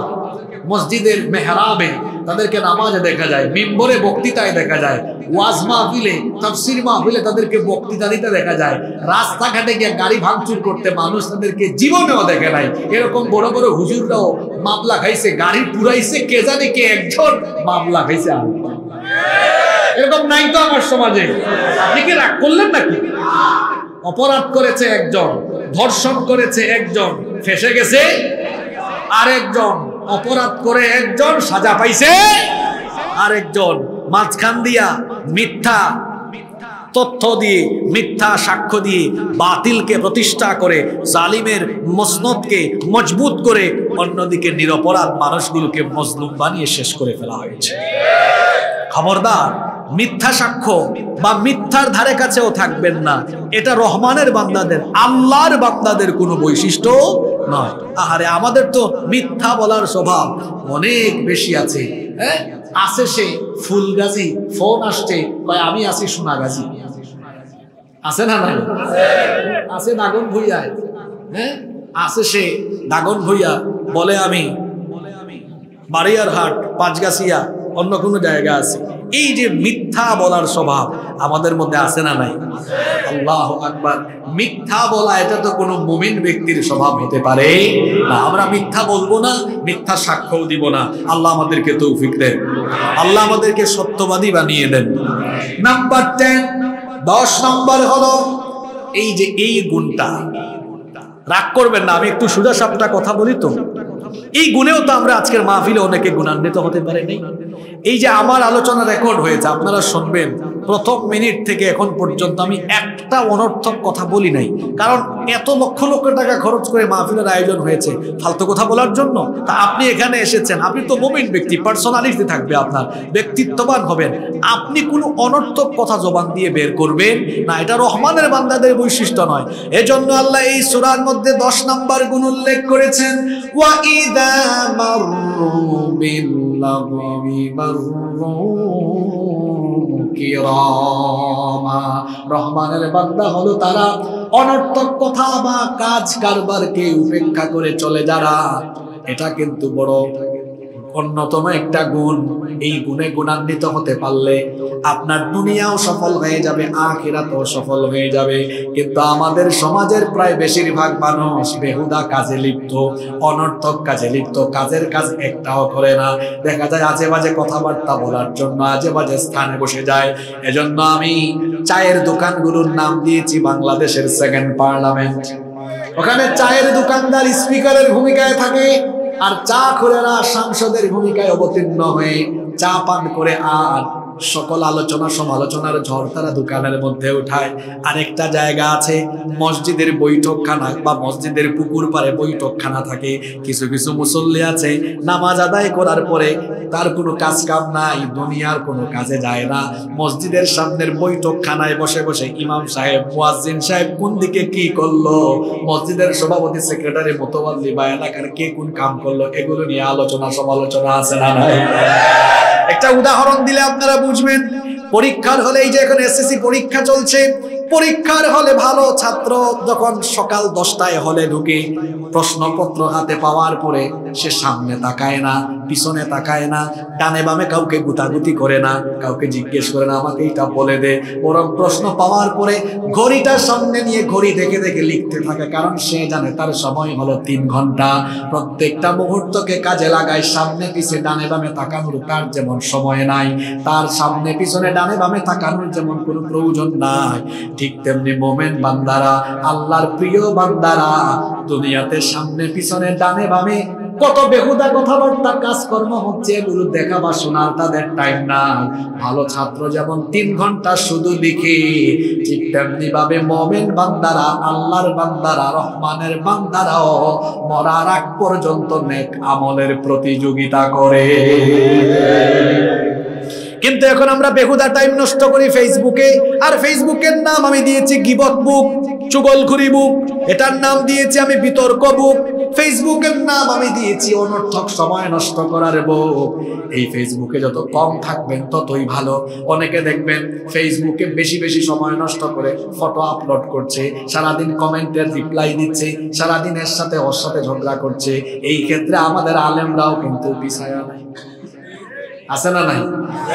মসজিদের মেহরাবে তাদেরকে নামাজে দেখা যায়, মিম্বরে বক্তৃতায় দেখা যায়, ওয়াজ মাহফিলে, তাফসির মাহফিলে তাদেরকে বক্তৃতা দিতে দেখা যায়। রাস্তাঘাটে গিয়ে গাড়ি ভাঙচুর করতে মানুষ তাদেরকে জীবনেও দেখে নাই। এরকম বড় বড় হুজুররাও মামলা খাইছে, গাড়ি পুরাইছে, কে জানে কে একজন মামলা খাইছে আর। এরকম নাই তো আমার সমাজে। আপনি কি রাগ করলেন নাকি? অপরাধ করেছে একজন, ধর্ষণ করেছে একজন, ফেসে গেছে আরেকজন। অপরাধ করে একজন সাজা পাইছে, আরেকজন মাঝখান দিয়া মিথ্যা তথ্য দিয়ে, মিথ্যা সাক্ষ্য দিয়ে বাতিলকে প্রতিষ্ঠা করে, জালিমের মসনদকে মজবুত করে অন্যদিকে নিরপরাধ মানুষগুলোকে মজলুম বানিয়ে শেষ করে ফেলা হয়েছে। খবরদার মিথ্যা সাক্ষ্য বা মিথ্যার ধারে কাছেও থাকবেন না। এটা রহমানের বান্দাদের, আল্লাহর বান্দাদের কোনো বৈশিষ্ট্য নয়। আহারে, আমাদের তো মিথ্যা বলার স্বভাব অনেক বেশি আছে হ্যাঁ? আসে সে ফুলগাজি, ফোন আসছে, কয়, আমি আছি সোনাগাজী। আছে না নাই? আছে নাগন ভুইয়ায় হ্যাঁ? আছে সে নাগন ভুইয়া, বলে আমি বাড়িয়ার হাট পাঁচগাছিয়া, অন্য কোনো জায়গা আছে। এই যে মিথ্যা বলার স্বভাব আমাদের মধ্যে আছে না নাই? আল্লাহ আকবার। মিথ্যা বলা, এটা তো কোনো মুমিন ব্যক্তির স্বভাব হতে পারে না। আমরা মিথ্যা বলব না, মিথ্যা সাক্ষ্যও দিব না। আল্লাহ আমাদেরকে তৌফিক দেন। আল্লাহ আমাদেরকে সত্যবাদী বানিয়ে দেন। নাম্বার টেন দশ নম্বর হলো এই যে এই গুণটা। রাগ করবেন না, আমি একটু সুজা সাপটা কথা বলি তো। এই গুণেও তো আমরা আজকের মাহফিলে অনেকে গুণান্বিত হতে পারেনি। এই যে আমার আলোচনা রেকর্ড হয়েছে, আপনারা শুনবেন, প্রথম মিনিট থেকে এখন পর্যন্ত আমি একটা অনর্থক কথা বলি নাই। কারণ এত লক্ষ লক্ষ টাকা খরচ করে মাহফিলের আয়োজন হয়েছে। ফালতু কথা বলার জন্য। তা আপনি এখানে এসেছেন, আপনি তো মোমেন ব্যক্তি পার্সোনালিটি থাকবে আপনার, ব্যক্তিত্ববান হবেন। আপনি কোনো অনর্থক কথা জবান দিয়ে বের করবেন না, এটা রহমানের বান্দাদের বৈশিষ্ট্য নয়। এজন্য আল্লাহ এই সুরার মধ্যে দশ নাম্বার গুণ উল্লেখ করেছেন, ওয়া ইদা মাররু باللغو مروا كراما রহমানের বান্দা হলো তারা। অনর্থক কথা বা কাজ কারবারকে উপেক্ষা করে চলে যারা। এটা কিন্তু বড় অন্যতম একটা গুণ, এই গুণে গুণান্বিত হতে পারলে আপনার দুনিয়াও সফল হয়ে যাবে, আখিরাতও সফল হয়ে যাবে। কিন্তু আমাদের সমাজের প্রায় বেশিরভাগ মানুষ বেহুদা কাজে লিপ্ত, অনর্থক কাজে লিপ্ত, কাজের কাজ একটাও করে না। দেখা যায় আজে বাজে কথাবার্তা বলার জন্য আজে বাজে স্থানে বসে যায়। এজন্য আমি চায়ের দোকানগুলোর নাম দিয়েছি বাংলাদেশের সেকেন্ড পার্লামেন্ট। ওখানে চায়ের দোকানদার স্পিকারের ভূমিকায় থাকে আর চা খোরেরা সাংসদের ভূমিকায় অবতীর্ণ হয়ে চা পান করে আর সকল আলোচনা সমালোচনার ঝড় তারা দোকানের মধ্যে উঠায়। আরেকটা জায়গা আছে, মসজিদের বৈঠকখানা বা মসজিদের পুকুর পারে বৈঠকখানা থাকে। কিছু কিছু মুসল্লি আছে, নামাজ আদায় করার পরে তার কোনো কাজ কাম নাই, দুনিয়ার কোনো কাজে যায় না। মসজিদের সামনের বৈঠকখানায় বসে বসে ইমাম সাহেব, মুয়াজ্জিন সাহেব কোন দিকে কি করল? মসজিদের সভাপতি, সেক্রেটারি, মোতওয়াল্লি বা এলাকার কে কোন কাম করল? এগুলো নিয়ে আলোচনা সমালোচনা আছে না নাই? একটা উদাহরণ দিলে আপনারা বুঝবেন। পরীক্ষার হলে এই যে এখন এসএসসি পরীক্ষা চলছে, পরীক্ষার হলে ভালো ছাত্র যখন সকাল দশটায় হলে ঢুকে প্রশ্নপত্র হাতে পাওয়ার পরে সে সামনে তাকায় না, পিছনে তাকায় না, ডানে বামে কাউকে গুতাগুতি করে না, কাউকে জিজ্ঞেস করে না, আমাকে এটা বলে দে। বরং প্রশ্ন পাওয়ার পরে ঘড়িটা সামনে নিয়ে ঘড়ি দেখে দেখে লিখতে থাকে, কারণ সে জানে তার সময় হলো তিন ঘণ্টা। প্রত্যেকটা মুহূর্তকে কাজে লাগায় সামনে পিছনে ডানে বামে তাকানোর তার যেমন সময় নাই, তার সামনে পিছনে ডানে বামে তাকানোর যেমন কোনো প্রয়োজন নাই। ঠিক তেমনি মোমেন বান্দারা, আল্লাহর প্রিয় বান্দারা, দুনিয়াতে সামনে পিছনে ডানে বামে কত বেহুদা কথাবার্তা, কাজকর্ম হচ্ছে, এগুলো দেখা বা শোনার তাদের টাইম না ভালো ছাত্র যেমন তিন ঘণ্টা শুধু লিখে, ঠিক তেমনি ভাবে মমেন বান্দারা, আল্লাহর বান্দারা, রহমানের বান্দারাও মরার আগ পর্যন্ত নেক আমলের প্রতিযোগিতা করে। কিন্তু এখন আমরা বেহুদা টাইম নষ্ট করি ফেসবুকে আর ফেসবুকের নাম আমি দিয়েছি গিবত বুক চুগলখুরি বুক এটার নাম দিয়েছি আমি বিতর্ক বুক ফেসবুকের নাম আমি দিয়েছি অনর্থক সময় নষ্ট করার বুক এই ফেসবুকে যত কম থাকবেন, ততই ভালো। অনেকে দেখবেন ফেসবুকে বেশি বেশি সময় নষ্ট করে ফটো আপলোড করছে, সারাদিন কমেন্টের রিপ্লাই দিচ্ছে, সারাদিন এর সাথে ওর সাথে ঝগড়া করছে। এই ক্ষেত্রে আমাদের আলেমরাও কিন্তু পিছায়া নাই। আছে না নাই?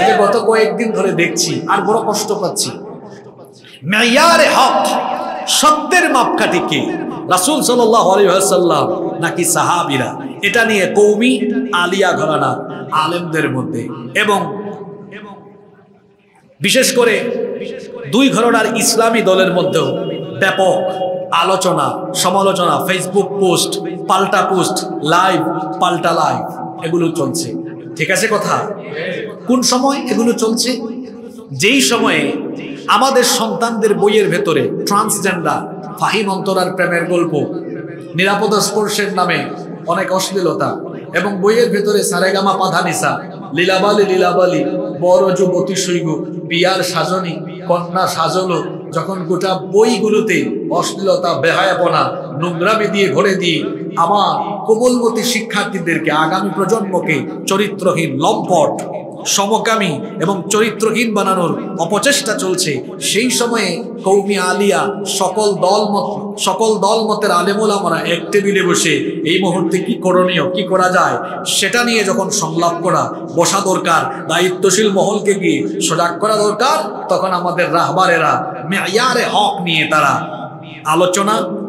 যে গত কয়েকদিন ধরে দেখছি আর বড় কষ্ট পাচ্ছি। মেয়ারে হক, সত্যের মাপকাঠি কে? রাসূল ওয়াসাল্লাম নাকি সাহাবীরা? এটা নিয়ে কৌমি আলিয়া ঘরানা আলেমদের মধ্যে এবং বিশেষ করে দুই ঘরানার ইসলামী দলের মধ্যেও ব্যাপক আলোচনা, সমালোচনা ফেসবুক পোস্ট পাল্টা পোস্ট লাইভ পাল্টা লাইভ এগুলো চলছে। ঠিক আছে কথা? কোন সময় এগুলো চলছে? যেই সময়ে আমাদের সন্তানদের বইয়ের ভেতরে ট্রান্সজেন্ডার ফাহিম অন্তরার প্রেমের গল্প, নিরাপদ স্পর্শের নামে অনেক অশ্লীলতা এবং বইয়ের ভেতরে সারেগামা পাধানিসা, লীলাবালি লীলাবালি, বড় যুবতী সৈগ, বিয়ার সাজনী, কন্যা সাজলো যখন গোটা বইগুলোতে অশ্লীলতা, বেহায়াপনা, নোংরামি দিয়ে ভরে দিয়ে আমার কোমলমতি শিক্ষার্থীদেরকে আগামী প্রজন্মকে চরিত্রহীন লম্পট সমকামী এবং চরিত্রহীন বানানোর অপচেষ্টা চলছে। সেই সময়ে কৌমি আলিয়া সকল দলমত সকল দল মতের দলমতের আলেমুলামরা এক টেবিলে বসে এই মুহূর্তে কি করণীয়, কি করা যায়, সেটা নিয়ে যখন সংলাপ করা, বসা দরকার, দায়িত্বশীল মহলকে গিয়ে সজাগ করা দরকার, তখন আমাদের রাহবারেরা, মেয়ারে হক নিয়ে তারা আলোচনা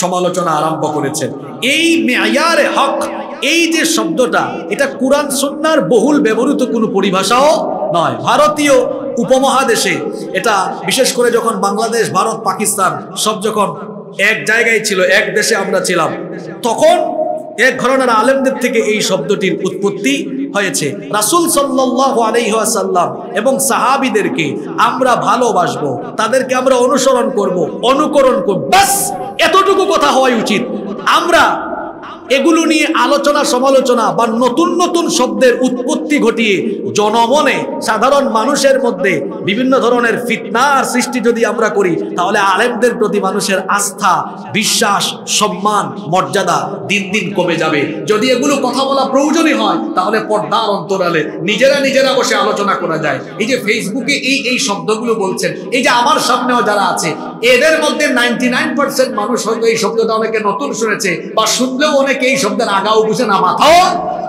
সমালোচনা আরম্ভ করেছেন। এই মেয়ারে হক, এই যে শব্দটা, এটা কোরআন সন্ন্যার বহুল ব্যবহৃত কোনো পরিভাষাও নয়। ভারতীয় উপমহাদেশে এটা বিশেষ করে যখন বাংলাদেশ, ভারত, পাকিস্তান সব যখন এক জায়গায় ছিল, এক দেশে আমরা ছিলাম, তখন এক ঘরনার আলেমদের থেকে এই শব্দটির উৎপত্তি হয়েছে। রাসুল সাল্লাহ এবং সাহাবিদেরকে আমরা ভালোবাসব, তাদেরকে আমরা অনুসরণ করব, অনুকরণ করব। ব্যাস, এতটুকু কথা হওয়াই উচিত। আমরা এগুলো নিয়ে আলোচনা, সমালোচনা বা নতুন নতুন শব্দের উৎপত্তি ঘটিয়ে জনমনে সাধারণ মানুষের মধ্যে বিভিন্ন ধরনের ফিতনার সৃষ্টি যদি আমরা করি, তাহলে আলেমদের প্রতি মানুষের আস্থা, বিশ্বাস, সম্মান, মর্যাদা দিন দিন কমে যাবে। যদি এগুলো কথা বলা প্রয়োজনই হয়, তাহলে পর্দার অন্তরালে নিজেরা নিজেরা বসে আলোচনা করা যায়। এই যে ফেসবুকে এই এই শব্দগুলো বলছেন, এই যে আমার সামনেও যারা আছে, এদের মধ্যে নাইনটি মানুষ হয়তো এই শব্দটা অনেকে নতুন শুনেছে বা শুনলেও অনেকে এই শব্দের আগাও বুঝে না, মাথাও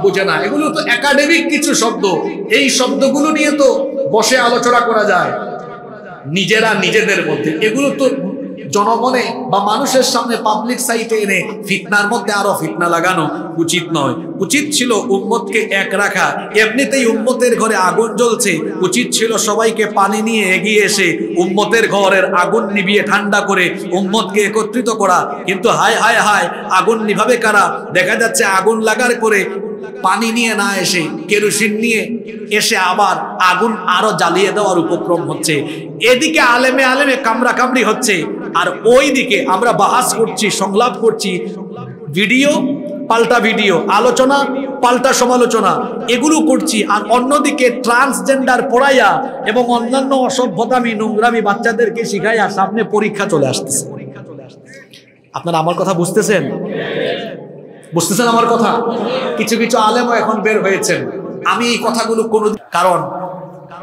বুঝে না। এগুলো তো একাডেমিক কিছু শব্দ। এই শব্দগুলো নিয়ে তো বসে আলোচনা করা যায়। নিজেরা নিজেদের মধ্যে। এগুলো তো জনমনে বা মানুষের সামনে পাবলিক সাইটে এনে ফিতনার মধ্যে আরও ফিতনা লাগানো উচিত নয়। উচিত ছিল উম্মতকে এক রাখা। এমনিতেই উম্মতের ঘরে আগুন জ্বলছে। উচিত ছিল সবাইকে পানি নিয়ে এগিয়ে এসে উম্মতের ঘরের আগুন নিভিয়ে ঠান্ডা করে উম্মতকে একত্রিত করা। কিন্তু হায় হায় হায়, আগুন নিভাবে কারা? দেখা যাচ্ছে আগুন লাগার করে পানি নিয়ে না এসে, কেরোসিন নিয়ে এসে আবার আগুন আরও জ্বালিয়ে দেওয়ার উপক্রম হচ্ছে। এদিকে আলেমে আলেমে কামড়া কামড়ি হচ্ছে। আর ওই দিকে আমরা বাহাস করছি, সংলাপ করছি, ভিডিও, পাল্টা ভিডিও, আলোচনা, পাল্টা সমালোচনা, এগুলো করছি। আর অন্যদিকে ট্রান্সজেন্ডার পড়াইয়া এবং অন্যান্য অসভ্যতামি, নোংরামি বাচ্চাদেরকে শিখাইয়া সামনে পরীক্ষা চলে আসতেছে। আপনারা আমার কথা বুঝতেছেন? বুঝতেছেন আমার কথা? কিছু কিছু আলেমও এখন বের হয়েছেন। আমি এই কথাগুলো কোনো কারণ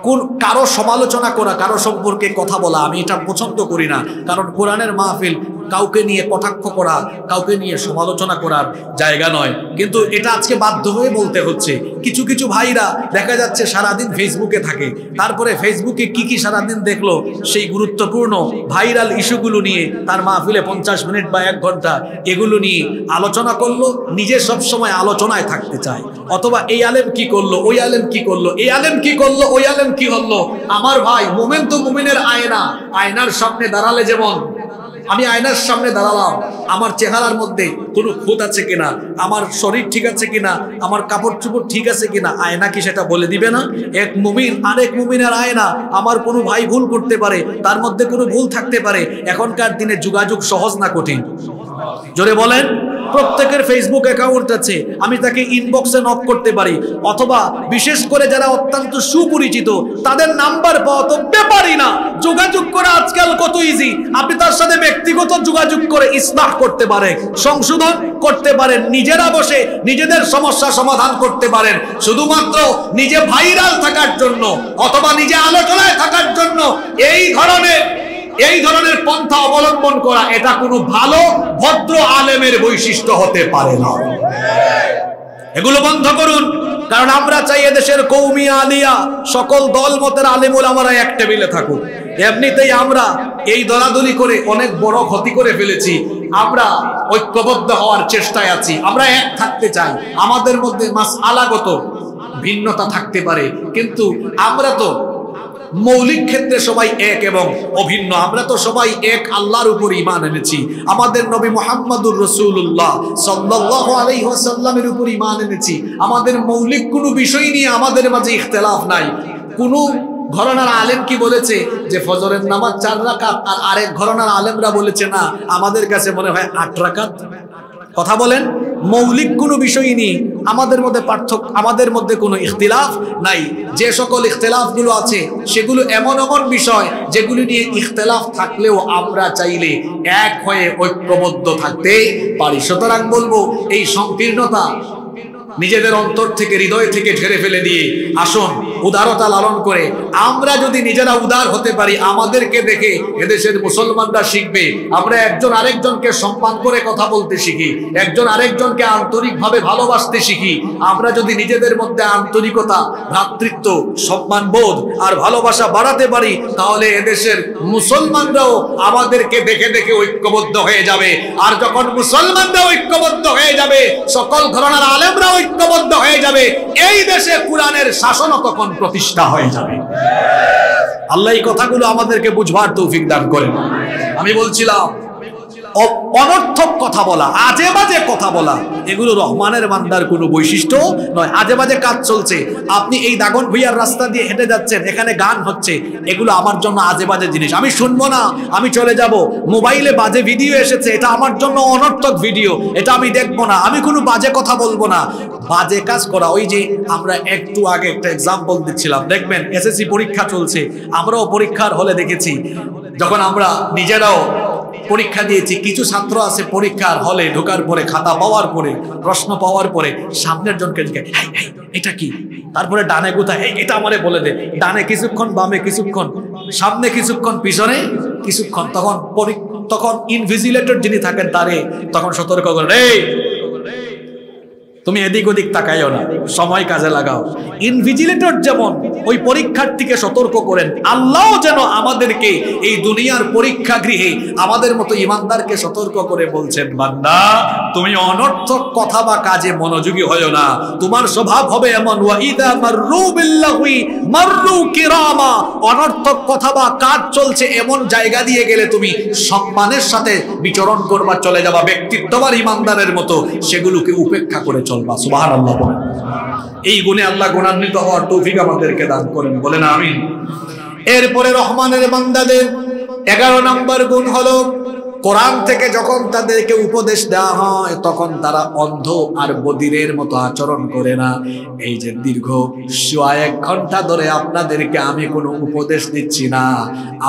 কোন কারও সমালোচনা করা, কারও সম্পর্কে কথা বলা, আমি এটা পছন্দ করি না। কারণ কোরআনের মাহফিল কাউকে নিয়ে কটাক্ষ করা, কাউকে নিয়ে সমালোচনা করার জায়গা নয়। কিন্তু এটা আজকে বাধ্য হয়ে বলতে হচ্ছে। কিছু কিছু ভাইরা দেখা যাচ্ছে সারাদিন ফেসবুকে থাকে। তারপরে ফেসবুকে কি কি সারাদিন দেখল? সেই গুরুত্বপূর্ণ ভাইরাল ইস্যুগুলো নিয়ে তার মাহফিলে পঞ্চাশ মিনিট বা এক ঘণ্টা এগুলো নিয়ে আলোচনা করল, নিজে সব সময় আলোচনায় থাকতে চায়। অথবা এই আলেম কি করল, ওই আলেম কি করল, এই আলেম কি করল, ওই আলেম কি হলো? আমার ভাই মোমেন তো মোমেনের আয়না, আয়নার সামনে দাঁড়ালে যেমন আমি আয়নার সামনে দাঁড়ালাম। আমার চেহারার মধ্যে কোনো খুঁত আছে কিনা? আমার শরীর ঠিক আছে কিনা? আমার কাপড় চুপড় ঠিক আছে কিনা? আয়না কি সেটা বলে দিবে না? এক মুমিন, আরেক মুমিনের আয়না। আমার কোনো ভাই ভুল করতে পারে, তার মধ্যে কোনো ভুল থাকতে পারে। এখনকার দিনে যোগাযোগ সহজ না কঠিন। জোরে বলেন, প্রত্যেকের ফেসবুক অ্যাকাউন্ট আছে, আমি তাকে ইনবক্সে নক করতে পারি। অথবা বিশেষ করে যারা অত্যন্ত সুপরিচিত, তাদের নাম্বার পাওয়া তো ব্যাপারই না। যোগাযোগ করা আজকাল কত ইজি আপনি তার সাথে ব্যক্তিগত যোগাযোগ করে ইসলাহ করতে পারেন, সংশোধন করতে পারেন, নিজেরা বসে নিজেদের সমস্যা সমাধান করতে পারেন। শুধুমাত্র নিজে ভাইরাল থাকার জন্য অথবা নিজে আলোচনায় থাকার জন্য এই ধরনের এই ধরনের পন্থা অবলম্বন করা এটা কোনো ভালো, ভদ্র আলেমের বৈশিষ্ট্য হতে পারে না। এগুলো বন্ধ করুন, কারণ আমরা চাই এদেশের কৌমি আলিয়া, সকল দল মতের আলিমুল আমরা এক টেবিলে থাকুক। এমনিতেই আমরা এই দলাদলি করে অনেক বড় ক্ষতি করে ফেলেছি। আমরা ঐক্যবদ্ধ হওয়ার চেষ্টায় আছি। আমরা এক থাকতে চাই। আমাদের মধ্যে মাস আলাগত ভিন্নতা থাকতে পারে। কিন্তু আমরা তো মৌলিক ক্ষেত্রে সবাই এক এবং অভিন্ন। আমরা তো সবাই এক, আল্লাহর উপর ইমান এনেছি। আমাদের নবী মোহাম্মদুর রসুল্লাহ সাল্লাহ আলাইসাল্লামের উপর ইমান এনেছি। আমাদের মৌলিক কোনো বিষয় নিয়ে আমাদের মাঝে ইখতলাফ নাই। কোনো ঘরনার আলেম কি বলেছে যে ফজরের নামাজ চার রাকাত আর আরেক ঘরনার আলেমরা বলেছে না? আমাদের কাছে মনে হয় আট রাকাত। কথা বলেন, মৌলিক কোনো বিষয় নেই। আমাদের মধ্যে পার্থক্য, আমাদের মধ্যে কোনো ইখতিলাফ নাই। যে সকল ইখতলাফগুলো আছে, সেগুলো এমন এমন বিষয়, যেগুলি নিয়ে ইখতলাফ থাকলেও আমরা চাইলে এক হয়ে ঐক্যবদ্ধ থাকতে পারি। সুতরাং বলব, এই সংকীর্ণতা নিজেদের অন্তর থেকে, হৃদয় থেকে ঝেড়ে ফেলে দিয়ে, আসুন, উদারতা লালন করে, আমরা যদি নিজেরা উদার হতে পারি, আমাদেরকে দেখে এদেশের মুসলমানরা শিখবে। আমরা একজন আরেকজনকে সম্মান করে কথা বলতে শিখি, একজন আরেকজনকে আন্তরিকভাবে ভালোবাসতে শিখি। আমরা যদি নিজেদের মধ্যে আন্তরিকতা, ভ্রাতৃত্ব সম্মান বোধ আর ভালোবাসা বাড়াতে পারি, তাহলে এদেশের মুসলমানরাও আমাদেরকে দেখে দেখে ঐক্যবদ্ধ হয়ে যাবে। আর যখন মুসলমানরা ঐক্যবদ্ধ হয়ে যাবে, সকল ধরনের আলেমরা ঐক্যবদ্ধ হয়ে যাবে। এই দেশে কোরআনের শাসনও তখন প্রতিষ্ঠা হয়ে যাবে। আল্লাহ এই কথাগুলো আমাদেরকে বুঝবার তৌফিক দান করেন। আমি বলছিলাম অনর্থক কথা বলা, আজে বাজে কথা বলা। এগুলো রহমানের বান্দার কোনো বৈশিষ্ট্য নয়। আজে বাজে কাজ চলছে। আপনি এই দাগন ভুইয়ার রাস্তা দিয়ে হেঁটে যাচ্ছেন, এখানে গান হচ্ছে। এগুলো আমার জন্য আজে বাজে জিনিস। আমি শুনব না, আমি চলে যাব। মোবাইলে বাজে ভিডিও এসেছে, এটা আমার জন্য অনর্থক ভিডিও। এটা আমি দেখব না, আমি কোনো বাজে কথা বলব না। বাজে কাজ করা, ওই যে আমরা একটু আগে একটা এক্সাম্পল দিচ্ছিলাম। দেখবেন এসএসসি পরীক্ষা চলছে। আমরাও পরীক্ষার হলে দেখেছি। যখন আমরা নিজেরাও পরীক্ষা দিয়েছি কিছু ছাত্র আছে পরীক্ষার হলে ঢোকার পরে খাতা পাওয়ার পরে প্রশ্ন পাওয়ার পরে সামনের জনকে জিজ্ঞাসা "হেই, হেই, এটা কি? তারপরে ডানে "এই, এটা আমারে বলে দে। ডানে কিছুক্ষণ বামে কিছুক্ষণ সামনে কিছুক্ষণ পিছনে কিছুক্ষণ তখন তখন ইনভিজিলেটর যিনি থাকেন তারে তখন সতর্ক করেন এই তুমি এদিক ওদিক তাকাইও না, সময় কাজে লাগাও। ইনভিজিলেটর যেমন ওই পরীক্ষার্থীকে সতর্ক করেন আল্লাহ যেন আমাদেরকে এই দুনিয়ার পরীক্ষা গৃহে আমাদের মতো ইমানদারকে সতর্ক করে বলছেন, বান্দা, তুমি অনর্থক কথা বা কাজে মনোযোগী হয়েও না। তোমার স্বভাব হবে এমন অনর্থক কথা বা কাজ চলছে এমন জায়গা দিয়ে গেলে তুমি সম্মানের সাথে বিচরণ করবা, চলে যাবা ব্যক্তিত্ববার ইমানদারের মতো, সেগুলোকে উপেক্ষা করে সুবহানাল্লাহ বলেন। এই গুণে আল্লাহ গুণান্বিত হওয়ার তৌফিক আমাদেরকে দান করেন, বলেন আমিন। এরপরে রহমানের বান্দাদের এগারো নম্বর গুণ হলো কোরআন থেকে যখন তাদেরকে উপদেশ দেওয়া হয়, তখন তারা অন্ধ আর বদিরের মতো আচরণ করে না। এই যে দীর্ঘ এক ঘণ্টা ধরে আপনাদেরকে আমি কোনো উপদেশ দিচ্ছি না।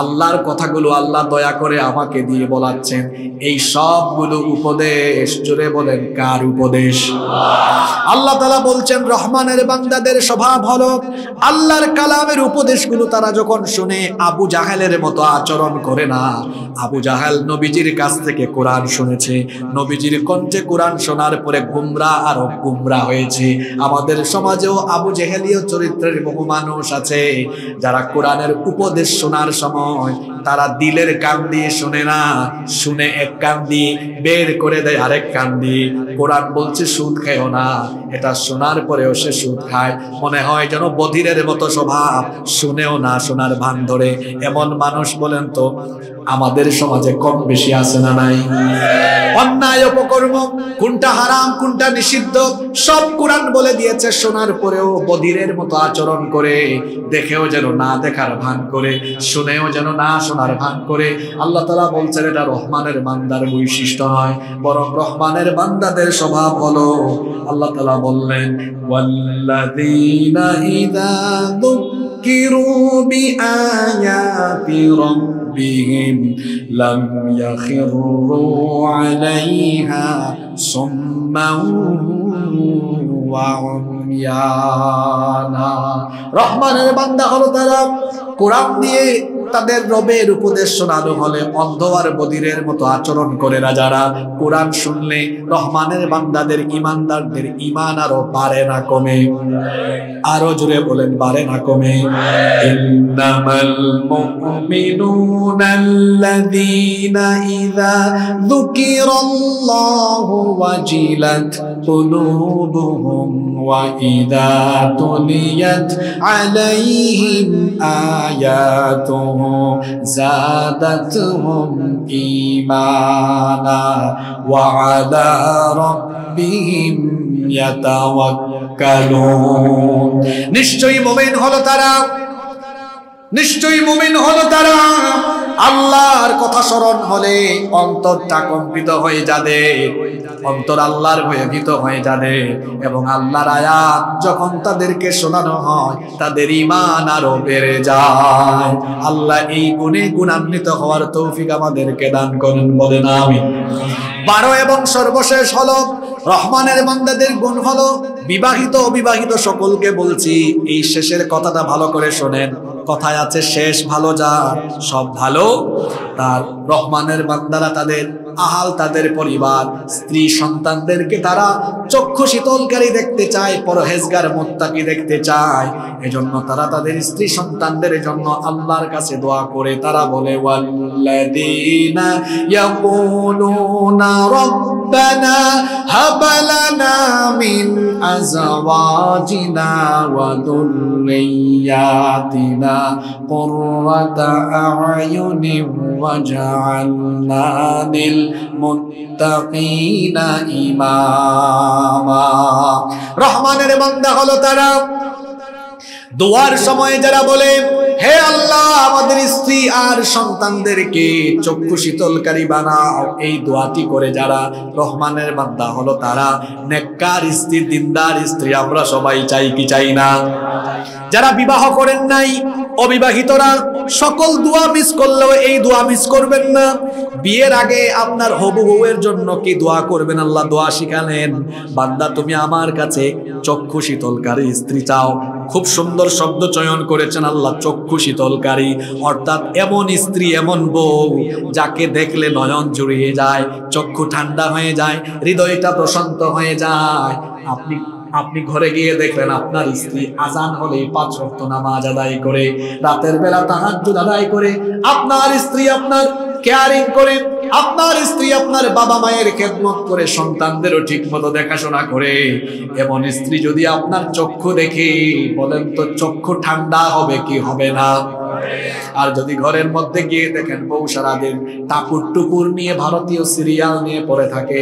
আল্লাহর কথাগুলো আল্লাহ দয়া করে আমাকে দিয়ে বলাচ্ছেন। এই সবগুলো উপদেশ, জোরে বলেন, কার উপদেশ? আল্লাহ তালা বলছেন, রহমানের বান্দাদের স্বভাব হলো, আল্লাহর কালামের উপদেশগুলো তারা যখন শুনে আবু জাহেলের মতো আচরণ করে না, আবু জাহেল নবীজির কাছ থেকে কোরআন শুনেছে। নবীজির কণ্ঠে কোরআন শোনার পরে গুমরা আরও গুমরা হয়েছে। আমাদের সমাজেও আবু জেহেলীয় চরিত্রের বহু মানুষ আছে, যারা কোরআনের উপদেশ শোনার সময় তারা দিলের কান দিয়ে শুনে না। শুনে এক কান দিয়ে, বের করে দেয় আরেক কান দিয়ে। কোরআন বলছে, সুদ খেও না। এটা শোনার পরেও সে সুদ খায়। মনে হয় যেন বধিরের মতো স্বভাব। শুনেও না শোনার ভান ধরে। এমন মানুষ বলেন তো, আমাদের সমাজে কম বেশি আছে না নাই? অন্যায় অপকর্ম, কোনটা হারাম, কোনটা নিষিদ্ধ, সব কোরআন বলে দিয়েছে। শোনার পরেও বধিরের মতো আচরণ করে, দেখেও যেন না দেখার ভান করে। শুনেও যেন না শোনার শোনার ভান করে আল্লাহ তালা বলছেন এটা রহমানের বান্দার বৈশিষ্ট্য নয় বরং রহমানের বান্দাদের স্বভাব হলো আল্লাহ তালা বললেন ওয়াল্লাযীনা ইযা ذكروا بآيات ربهم لم يخروا عليها صما وعميانا রহমানের বান্দা হলো তারা কোরআন দিয়ে তাদের রবের উপদেশ শোনানো হলে অন্ধ আর বদিরের মতো আচরণ করে না যারা। কোরআন শুনলে রহমানের বান্দাদের ইমানদারদের ইমান আরও বাড়ে না কমে। আরও জুড়ে বলেন, বাড়ে না কমে। ইন্নামাল মুমিনুনা আল্লাযীনা ইযা زادتهم إيمانا وعلى ربهم يتوكلون নিশ্চয়ই মুমিন হলো তারা নিশ্চয়ই মুমিন হলো তারা আল্লাহর কথা স্মরণ হলে অন্তরটা কম্পিত হয়ে যাবে। অন্তর আল্লাহর ভয়ে ভীত হয়ে যাবে এবং আল্লাহর আয়াত যখন তাদেরকে শোনানো হয়, তাদের ইমান আরও বেড়ে যায়। আল্লাহ এই গুণে গুণান্বিত হওয়ার তৌফিক আমাদেরকে দান করেন, বলেন আমি বারো এবং সর্বশেষ হলো রহমানের বান্দাদের গুণ হলো বিবাহিত অবিবাহিত সকলকে বলছি, এই শেষের কথাটা ভালো করে শোনেন। কথায় আছে, শেষ ভালো যা, সব ভালো। তার রহমানের বান্দারা তাদের আহাল তাদের পরিবার, স্ত্রী সন্তানদেরকে তারা চক্ষু শীতলকারী দেখতে চায়, পরহেজগার মোত্তাকি দেখতে চায়। এজন্য তারা তাদের স্ত্রী সন্তানদের জন্য আল্লাহর কাছে দোয়া করে। তারা বলে, ওয়াল্লাযীনা ইয়াকুলুনা ওয়াজ'আলনা লিল মুত্তাকিনা ইমামা রহমানের বান্দা হলো তারা। দোয়ার সময় যারা বলে, হে আল্লাহ, আমাদের স্ত্রী আর সন্তানদেরকে চক্ষু শীতলকারী বানাও। এই দোয়াটি করে যারা রহমানের বান্দা হলো তারা। নেককার স্ত্রী, দিনদার স্ত্রী, আমরা সবাই চাই কি চাই না? যারা বিবাহ করেন নাই, অবিবাহিতরা সকল দোয়া মিস করলেও এই দোয়া মিস করবেন না। বিয়ের আগে আপনার হবু বউয়ের জন্য কি দোয়া করবেন? আল্লাহ দোয়া শিখালেন। বান্দা, তুমি আমার কাছে চক্ষু শীতলকারী স্ত্রী চাও। খুব সুন্দর শব্দ চয়ন করেছেন আল্লাহ, চক্ষু শীতলকারী। অর্থাৎ এমন স্ত্রী, এমন বউ যাকে দেখলে নয়ন জুড়িয়ে যায়, চক্ষু ঠান্ডা হয়ে যায়, হৃদয়টা প্রশান্ত হয়ে যায়। আপনি আপনি ঘরে গিয়ে দেখলেন আপনার স্ত্রী আজান হলে পাঁচ রক্ত নামাজ আদায় করে, রাতের বেলা তাহাজ্জুদ আদায় করে, আপনার স্ত্রী আপনার কেয়ারিং করে, আপনার স্ত্রী আপনার বাবা মায়ের খেদমত করে, সন্তানদেরও ঠিক মতো দেখাশোনা করে। এমন স্ত্রী যদি আপনার চক্ষু দেখে, বলেন তো চক্ষু ঠান্ডা হবে কি হবে না? আর যদি ঘরের মধ্যে গিয়ে দেখেন বউ সারাদিন টাকুর টুকুর নিয়ে ভারতীয় সিরিয়াল নিয়ে পড়ে থাকে,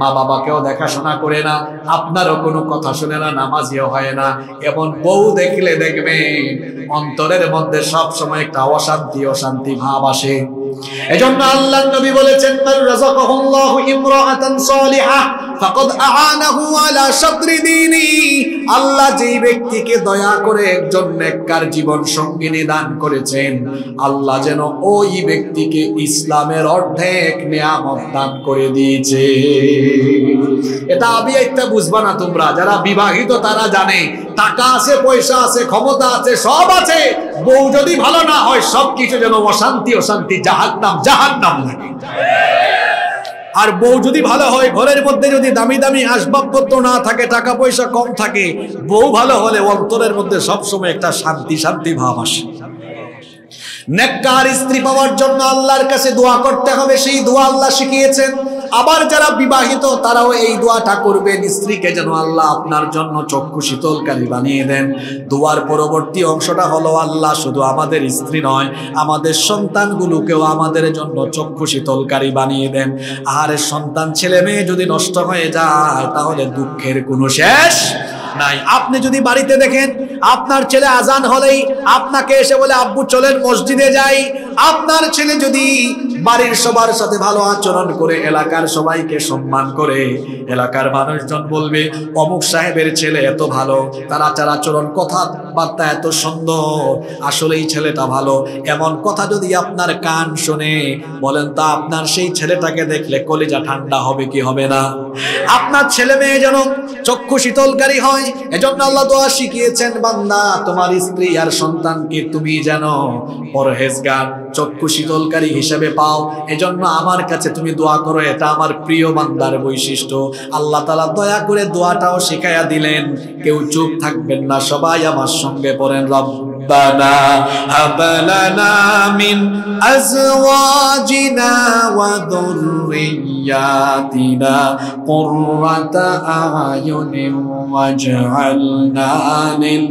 মা বাবাকেও দেখাশোনা করে না, আপনারও কোনো কথা শুনে না, নামাজিও হয় না, এমন বউ দেখলে দেখবেন অন্তরের মধ্যে সব সময় একটা অশান্তি অশান্তি ভাব আসে। এজন্য আল্লাহ নবী বলেছেন, মান রাযাকাহুল্লাহু ইমরাআতান সালিহা, ফাকাদ আ'ানাহু আলা শাতরি দীনি। আল্লাহ যেই ব্যক্তিকে দয়া করে একজন নেককার জীবন সঙ্গিনী দান করেছেন আল্লাহ যেন ওই ব্যক্তিকে ইসলামের অর্ধেক নিয়ামত দান করে দিয়েছে। এটা আমি একটা বুঝবা না তোমরা, যারা বিবাহিত তারা জানে, টাকা আছে, পয়সা আছে, ক্ষমতা আছে, সব আছে। বউ যদি ভালো না হয় সবকিছু যেন অশান্তি অশান্তি, জাহান্নাম জাহান্নাম লাগে। আর বউ যদি ভালো হয়, ঘরের মধ্যে যদি দামি দামি আসবাবপত্র না থাকে, টাকা পয়সা কম থাকে, বউ ভালো হলে অন্তরের মধ্যে সবসময় একটা শান্তি শান্তি ভাব আসে। নেককার স্ত্রী পাওয়ার জন্য আল্লাহর কাছে দোয়া করতে হবে, সেই দোয়া আল্লাহ শিখিয়েছেন। আবার যারা বিবাহিত, তারাও এই দোয়াটা করবেন। স্ত্রীকে যেন আল্লাহ আপনার জন্য চক্ষু শীতলকারী বানিয়ে দেন। দোয়ার পরবর্তী অংশটা হলো, আল্লাহ শুধু আমাদের স্ত্রী নয়, আমাদের সন্তানগুলোকেও আমাদের জন্য চক্ষু শীতলকারী বানিয়ে দেন। আর সন্তান ছেলে মেয়ে যদি নষ্ট হয়ে যায়, তাহলে দুঃখের কোনো শেষ নাই। আপনি যদি বাড়িতে দেখেন, আপনার ছেলে আজান হলেই আপনাকে এসে বলে, আব্বু, চলেন মসজিদে যাই। আপনার ছেলে যদি বাড়ির সবার সাথে ভালো আচরণ করে এলাকার সবাইকে সম্মান করে। এলাকার মানুষজন বলবে, অমুক সাহেবের ছেলে এত ভালো তার আচার আচরণ, কথাবার্তা এত সুন্দর আসলে এই ছেলেটা ভালো। এমন কথা যদি আপনার কান শুনে, বলেন তা আপনার সেই ছেলেটাকে দেখলে কলিজা ঠান্ডা হবে কি হবে না? আপনার ছেলে মেয়ে যেন চক্ষু শীতলকারী হয়, এজন্য আল্লাহ দোয়া শিখিয়েছেন, বান্দা, তোমার স্ত্রী আর সন্তানকে তুমি যেন পরহেজগার, চক্ষু শীতলকারী হিসেবে পাও। এজন্য আমার কাছে তুমি দোয়া করো, এটা আমার প্রিয় বান্দার বৈশিষ্ট্য। আল্লাহ তালা দয়া করে দোয়াটাও শিখাইয়া দিলেন। কেউ চুপ থাকবেন না, সবাই আমার সঙ্গে পড়েন। রব্বানা হাবলানা মিন আজওয়াজিনা ওয়া যুররিয়াতিনা কুররাতা আয়ুনিন ওয়াজআলনা লিল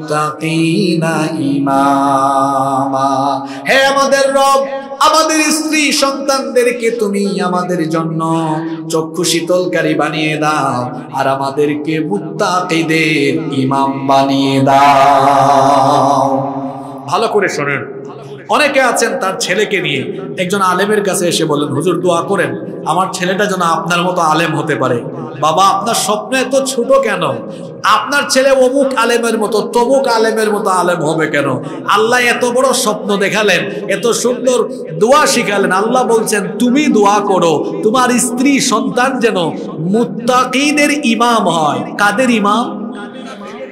মুত্তাকিনা ইমামা। হে আমাদের রব, আমাদের স্ত্রী সন্তানদেরকে তুমি আমাদের জন্য চক্ষু শীতলকারী বানিয়ে দাও আর আমাদেরকে মুত্তাকিদের ইমাম বানিয়ে দাও। ভালো করে শোনেন। অনেকে আছেন তার ছেলেকে নিয়ে। একজন আলেমের কাছে এসে বলেন হুজুর, দোয়া করেন। আমার ছেলেটা যেন আপনার মতো আলেম হতে পারে। বাবা, আপনার স্বপ্ন এত ছোট কেন? আপনার ছেলে অমুক আলেমের মতো, তমুক আলেমের মতো আলেম হবে কেন? আল্লাহ এত বড় স্বপ্ন দেখালেন, এত সুন্দর দোয়া শিখালেন। আল্লাহ বলছেন, তুমি দোয়া করো, তোমার স্ত্রী সন্তান যেন মুত্তাকিদের ইমাম হয়। কাদের ইমাম?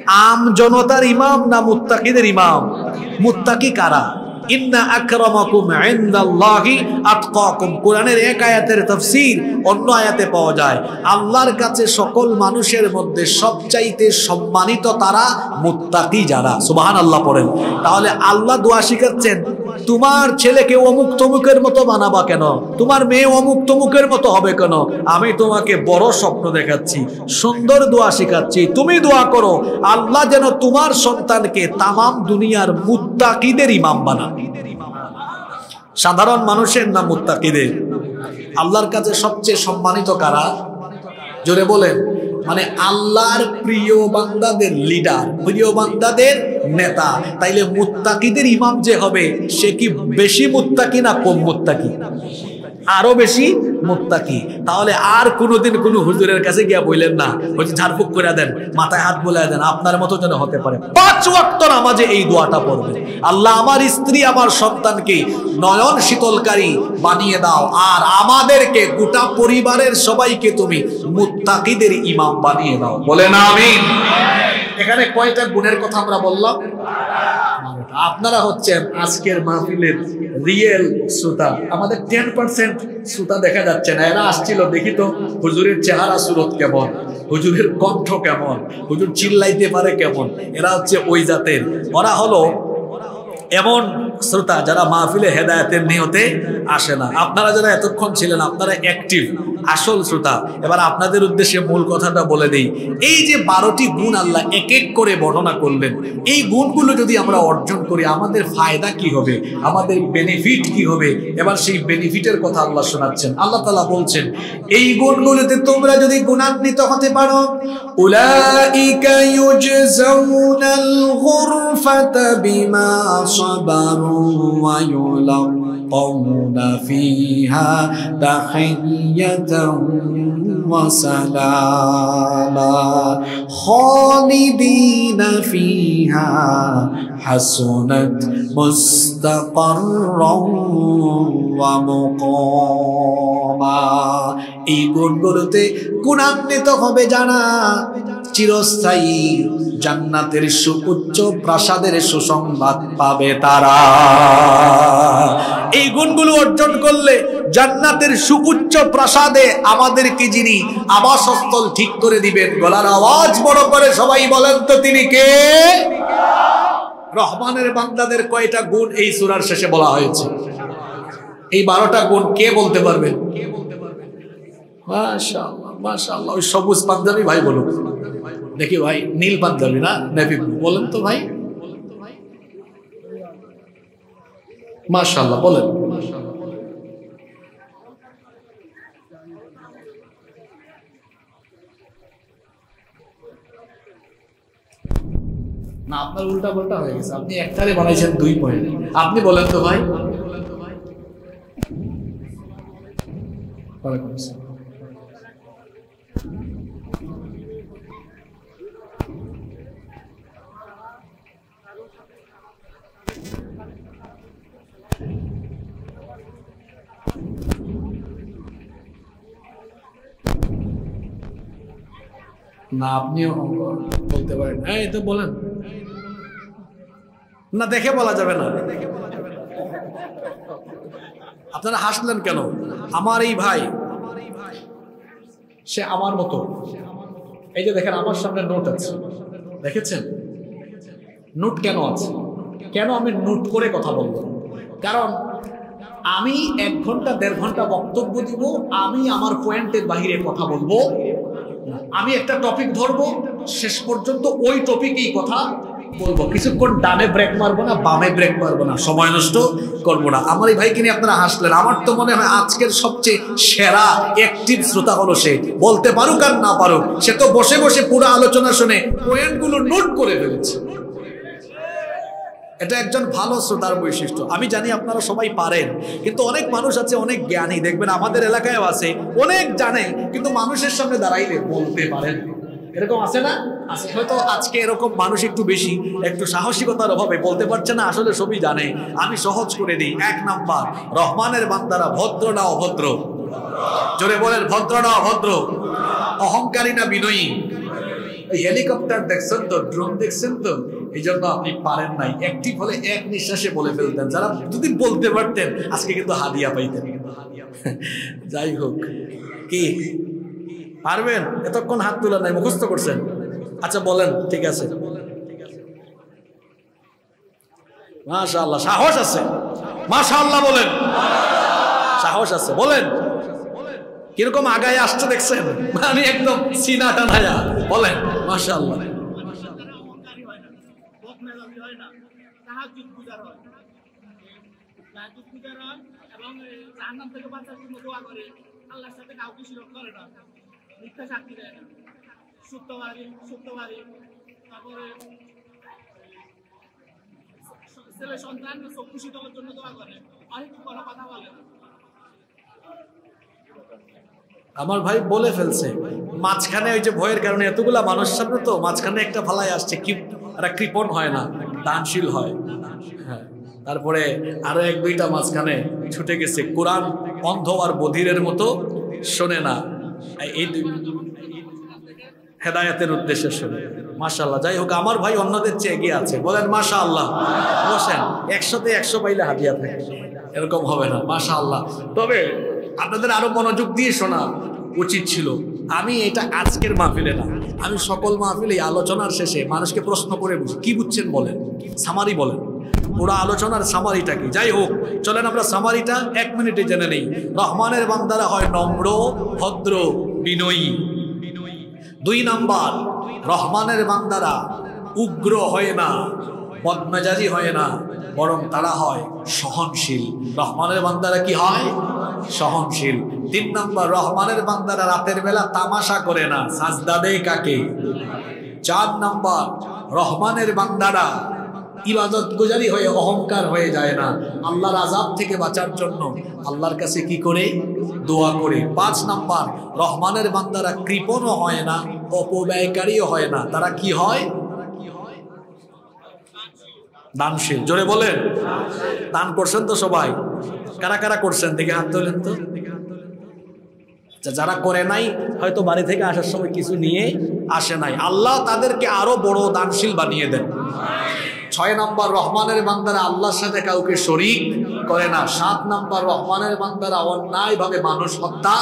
আম জনতার ইমাম না মুত্তাকিদের ইমাম? মুত্তাকি কারা? ইন্না আকরামাকুম ইনদাল্লাহি আতকাকুম। কোরআনের এক আয়াতের তাফসীর অন্য আয়াতে পাওয়া যায়। আল্লাহর কাছে সকল মানুষের মধ্যে সবচাইতে সম্মানিত তারা মুত্তাকি যারা। সুবহানাল্লাহ পড়েন। তাহলে আল্লাহ দোয়া শিখাচ্ছেন, তোমার ছেলেকে অমুক তমুকের মতো বানাবা কেন? তোমার মেয়ে অমুক তমুকের মতো হবে কেন? আমি তোমাকে বড় স্বপ্ন দেখাচ্ছি, সুন্দর দোয়া শিখাচ্ছি। তুমি দোয়া করো, আল্লাহ যেন তোমার সন্তানকে তামাম দুনিয়ার মুত্তাকিদের ইমাম বানা সাধারণ মানুষের নাম মুত্তাকিদের। আল্লাহর কাছে সবচেয়ে সম্মানিত কারা? জোরে বলেন। মানে আল্লাহর প্রিয় বান্দাদের লিডার প্রিয় বান্দাদের নেতা। তাইলে মুত্তাকিদের ইমাম যে হবে, সে কি বেশি মুত্তাকি না কম মুত্তাকি? আরও বেশি মুত্তাকি। তাহলে আর কোনোদিন কোনো হুজুরের কাছে গিয়া বললেন না হচ্ছে ঝাড়ফুক করে দেন, মাথায় হাত বলে দেন, আপনার মতো যেন হতে পারে। পাঁচ ওয়াক্ত নামাজে এই দোয়াটা পড়বে আল্লাহ আমার স্ত্রী, আমার সন্তানকে নয়ন শীতলকারী বানিয়ে দাও, আর আমাদেরকে গোটা পরিবারের সবাইকে তুমি মুত্তাকিদের ইমাম বানিয়ে দাও। বলে না আমিন। এখানে কয়টা গুণের কথা আমরা বললাম? আপনারা হচ্ছেন আজকের মাহফিলের রিয়েল শ্রোতা। আমাদের টেন পার্সেন্ট শ্রোতা দেখা যাচ্ছে না। এরা আসছিল, দেখি তো, হুজুরের চেহারা সুরত কেমন? হুজুরের কণ্ঠ কেমন? হুজুর চিল্লাইতে পারে কেমন? এরা হচ্ছে ওই জাতের। ওরা হলো এমন শ্রোতা যারা মাহফিলে হেদায়তের নিহতে আসে না। আপনারা যারা এতক্ষণ ছিলেন, আপনারা অ্যাক্টিভ আসল শ্রোতা। এবার আপনাদের উদ্দেশ্যে মূল কথাটা বলে দেই। এই যে বারোটি গুণ আল্লাহ এক এক করে বর্ণনা করলেন, এই গুণগুলো যদি আমরা অর্জন করি, আমাদের ফায়দা কি হবে? আমাদের বেনিফিট কি হবে? এবার সেই বেনিফিটের কথা আল্লাহ শোনাচ্ছেন। আল্লাহ তালা বলছেন, এই গুণগুলোতে তোমরা যদি গুণান্বিত হতে পারো, উলাইকা ইউজজাউনাল গুরফাতা বিমা ফিহা তাহিয়াতান ওয়া সালামা খালিদিনা ফিহা হাসুনাত মুস্তাকাররান ওয়া মুকামা এই গুণগুলোতে গুণান্বিত হবে জানা। চিরস্থায়ী জান্নাতের সুউচ্চ প্রাসাদের সুসংবাদ পাবে তারা। এই গুণগুলো অর্জন করলে জান্নাতের সুউচ্চ প্রাসাদে আমাদেরকে যিনি আবাসস্থল ঠিক করে দিবেন, গলার আওয়াজ বড় করে সবাই বলেন তো তিনি কে? রহমানের বান্দাদের কয়টা গুণ এই সুরার শেষে বলা হয়েছে? এই বারোটা গুণ কে বলতে পারবেন? কে মাশাআল্লাহ মাশাআল্লাহ, ওই সবুজ পাঞ্জাবি ভাই বলুন। দেখি ভাই নীল পাঞ্জাবি না? নেভি বলেন তো ভাই। মাশাআল্লাহ বলেন। না আপনার উল্টা পাল্টা হয়ে গেছে। আপনি একটারে বানাইছেন দুই পয়েন্ট আপনি বলেন তো ভাই। ওয়ালাইকুম আসসালাম। না, আপনিও বলতে পারেন। এই তো বলেন। না, দেখে বলা যাবে না। আপনারা হাসলেন কেন? আমার এই ভাই, সে আমার মতো। এই যে দেখেন, আমার সামনে নোট আছে। দেখেছেন? নোট কেন আছে? কেন আমি নোট করে কথা বলব? কারণ আমি এক ঘণ্টা, দেড় ঘণ্টা বক্তব্য দিব, আমি আমার পয়েন্টের বাহিরে কথা বলব। আমি একটা টপিক ধরবো, শেষ পর্যন্ত ওই টপিকেই কথা বলব। কিছুক্ষণ ডানে ব্রেক মারবো না, বামে ব্রেক মারবো না। সময় নষ্ট করব না। আমার এই ভাইকে নিয়ে আপনারা হাসলেন। আমার তো মনে হয় আজকের সবচেয়ে সেরা একটিভ শ্রোতা হলো সে। বলতে পারুক আর না পারুক, সে তো বসে বসে পুরো আলোচনা শুনে পয়েন্টগুলো নোট করে ফেলেছে। এটা একজন ভালো শ্রোতার বৈশিষ্ট্য। আমি জানি আপনারা সবাই পারেন, কিন্তু অনেক মানুষ আছে, অনেক জ্ঞানী। দেখবেন আমাদের এলাকায়ও আছে, অনেক জানে, কিন্তু মানুষের সামনে দাঁড়াইলে বলতে পারেন এরকম আছে না? হয়তো আজকে এরকম মানুষ একটু বেশি, একটু সাহসিকতার অভাবে বলতে পারছে না, আসলে সবই জানে। আমি সহজ করে দিই, এক নাম্বার, রহমানের বান্দারা ভদ্র না অভদ্র? জোরে বলেন, ভদ্র না অভদ্র? অহংকারী না বিনয়ী? হেলিকপ্টার দেখছেন তো, ড্রোন দেখছেন তো? এই জন্য আপনি পারেন নাই। একটি হলে এক নিঃশ্বাসে বলে ফেলতেন। যারা যদি বলতে পারতেন, আজকে কিন্তু হাদিয়া পাইতেন। যাই হোক, কি? পারবেন? এতক্ষণ হাত তোলা নাই, মুখস্থ করছেন? আচ্ছা বলেন, ঠিক আছে। মাশা আল্লাহ সাহস আছে। মাশা আল্লাহ বলেন। সাহস আছে, বলেন। কীরকম আগায় আসছে দেখছেন? মানে একদম সিনা টানায়া। বলেন মাশা আল্লাহ তারা অহংকারী হয় না বদমেজাজি হয় না এবং থেকে জন্য দোয়া করে। আল্লাহর সাথে কাউকে করে না। মিথ্যা সাক্ষী দেয় না। তারপরে, ছেলে সন্তান জন্য দোয়া করে। অনেক বড় কথা বলে। আমার ভাই বলে ফেলছে, মাঝখানে ওই যে ভয়ের কারণে এতগুলা মানুষ সামনে তো, মাঝখানে একটা ফালাই আসছে, কি একটা কৃপণ হয় না, দানশীল হ্যাঁ। তারপরে আরও এক দুইটা মাঝখানে ছুটে গেছে। কোরআন অন্ধ আর বধিরের মতো শোনে না। এই হেদায়াতের উদ্দেশ্যে শোনে। মাশাল্লাহ যাই হোক, আমার ভাই অন্যদের চেয়ে এগিয়ে আছে। বলেন মাশা আল্লাহ বসেন একশোতে একশো পাইলে হাতিয়া থাকে। এরকম হবে না মাশা আল্লাহ তবে আপনাদের আরও মনোযোগ দিয়ে শোনা উচিত ছিল। আমি এটা আজকের মাহফিলে না। আমি সকল মাহফিলে আলোচনার শেষে মানুষকে প্রশ্ন করে বুঝি কি বুঝছেন বলেন? সামারি বলেন। পুরো আলোচনার সামারিটা কি? যাই হোক, চলেন আমরা সামারিটা এক মিনিটে জেনে নেই। রহমানের বান্দারা হয় নম্র, ভদ্র, বিনয়ী। দুই নাম্বার, রহমানের বান্দারা উগ্র হয় না, বদমেজাজি হয় না, বরং তারা হয় সহনশীল। রহমানের বান্দারা কি হয়? সহনশীল। তিন নাম্বার, রহমানের বান্দারা রাতের বেলা তামাশা করে না, সাজদা দেয় কাকে? চার নাম্বার, রহমানের বান্দারা ইবাদত গুজারি হয়ে অহংকার হয়ে যায় না। আল্লাহর আজাব থেকে বাঁচার জন্য আল্লাহর কাছে কি করে? দোয়া করে। পাঁচ নাম্বার, রহমানের বান্দারা কৃপণও হয় না, অপব্যয়কারীও হয় না। তারা কি হয়? দানশীল। জোরে বলেন। দান করছেন তো সবাই। কারা কারা করছেন? দেখে হাত তোলেন তো। যারা করে নাই, হয়তো বাড়ি থেকে আসার সময় কিছু নিয়ে আসে নাই। আল্লাহ তাদেরকে আরও বড় দানশীল বানিয়ে দেন। ছয় নম্বর রহমানের বান্দারা আল্লাহর সাথে কাউকে শরিক করে না। সাত নম্বর রহমানের বান্দারা অন্যায় ভাবে মানুষ হত্যা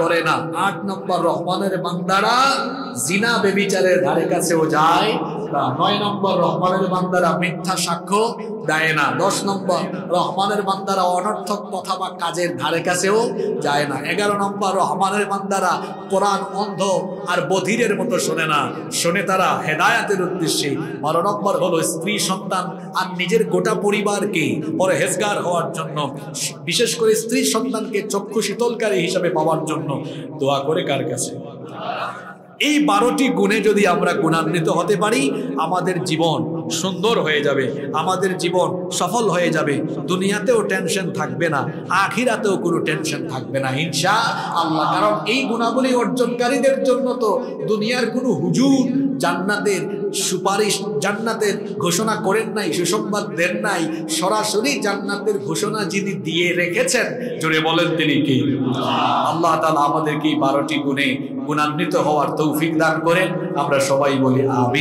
করে না। আট নম্বর রহমানের বান্দারা জিনা বেবিচারের ধারে কাছেও যায়। নয় নম্বর রহমানের বান্দারা মিথ্যা সাক্ষ্য দেয় না, দশ নম্বর রহমানের বান্দারা অনর্থক কথা বা কাজের ধারে কাছেও যায় না, এগারো নম্বর রহমানের কোরআন অন্ধ আর বধিরের মতো শোনে না, শোনে তারা হেদায়াতের উদ্দেশ্যে, বারো নম্বর হলো স্ত্রী সন্তান আর নিজের গোটা পরিবারকে পরে হেজগার হওয়ার জন্য, বিশেষ করে স্ত্রী সন্তানকে চক্ষু শীতলকারী হিসাবে পাওয়ার জন্য, দোয়া করে কার কাছে? এই বারোটি গুণে যদি আমরা গুণান্বিত হতে পারি, আমাদের জীবন সুন্দর হয়ে যাবে, আমাদের জীবন সফল হয়ে যাবে। দুনিয়াতেও টেনশন থাকবে না, আখিরাতেও কোনো টেনশন থাকবে না। হিংসা আল্লাহ কারণ এই গুণাবলী অর্জনকারীদের জন্য তো দুনিয়ার কোনো হুজুর জান্নাতের সুপারিশ জান্নাতের ঘোষণা করেন নাই, সুসংবাদ দেন নাই, সরাসরি জান্নাতের ঘোষণা যিনি দিয়ে রেখেছেন, জোরে বলেন তিনি কি? আল্লাহ তালা আমাদেরকে এই বারোটি গুণে গুণান্বিত হওয়ার তৌফিক দান করেন। আমরা সবাই বলি আমি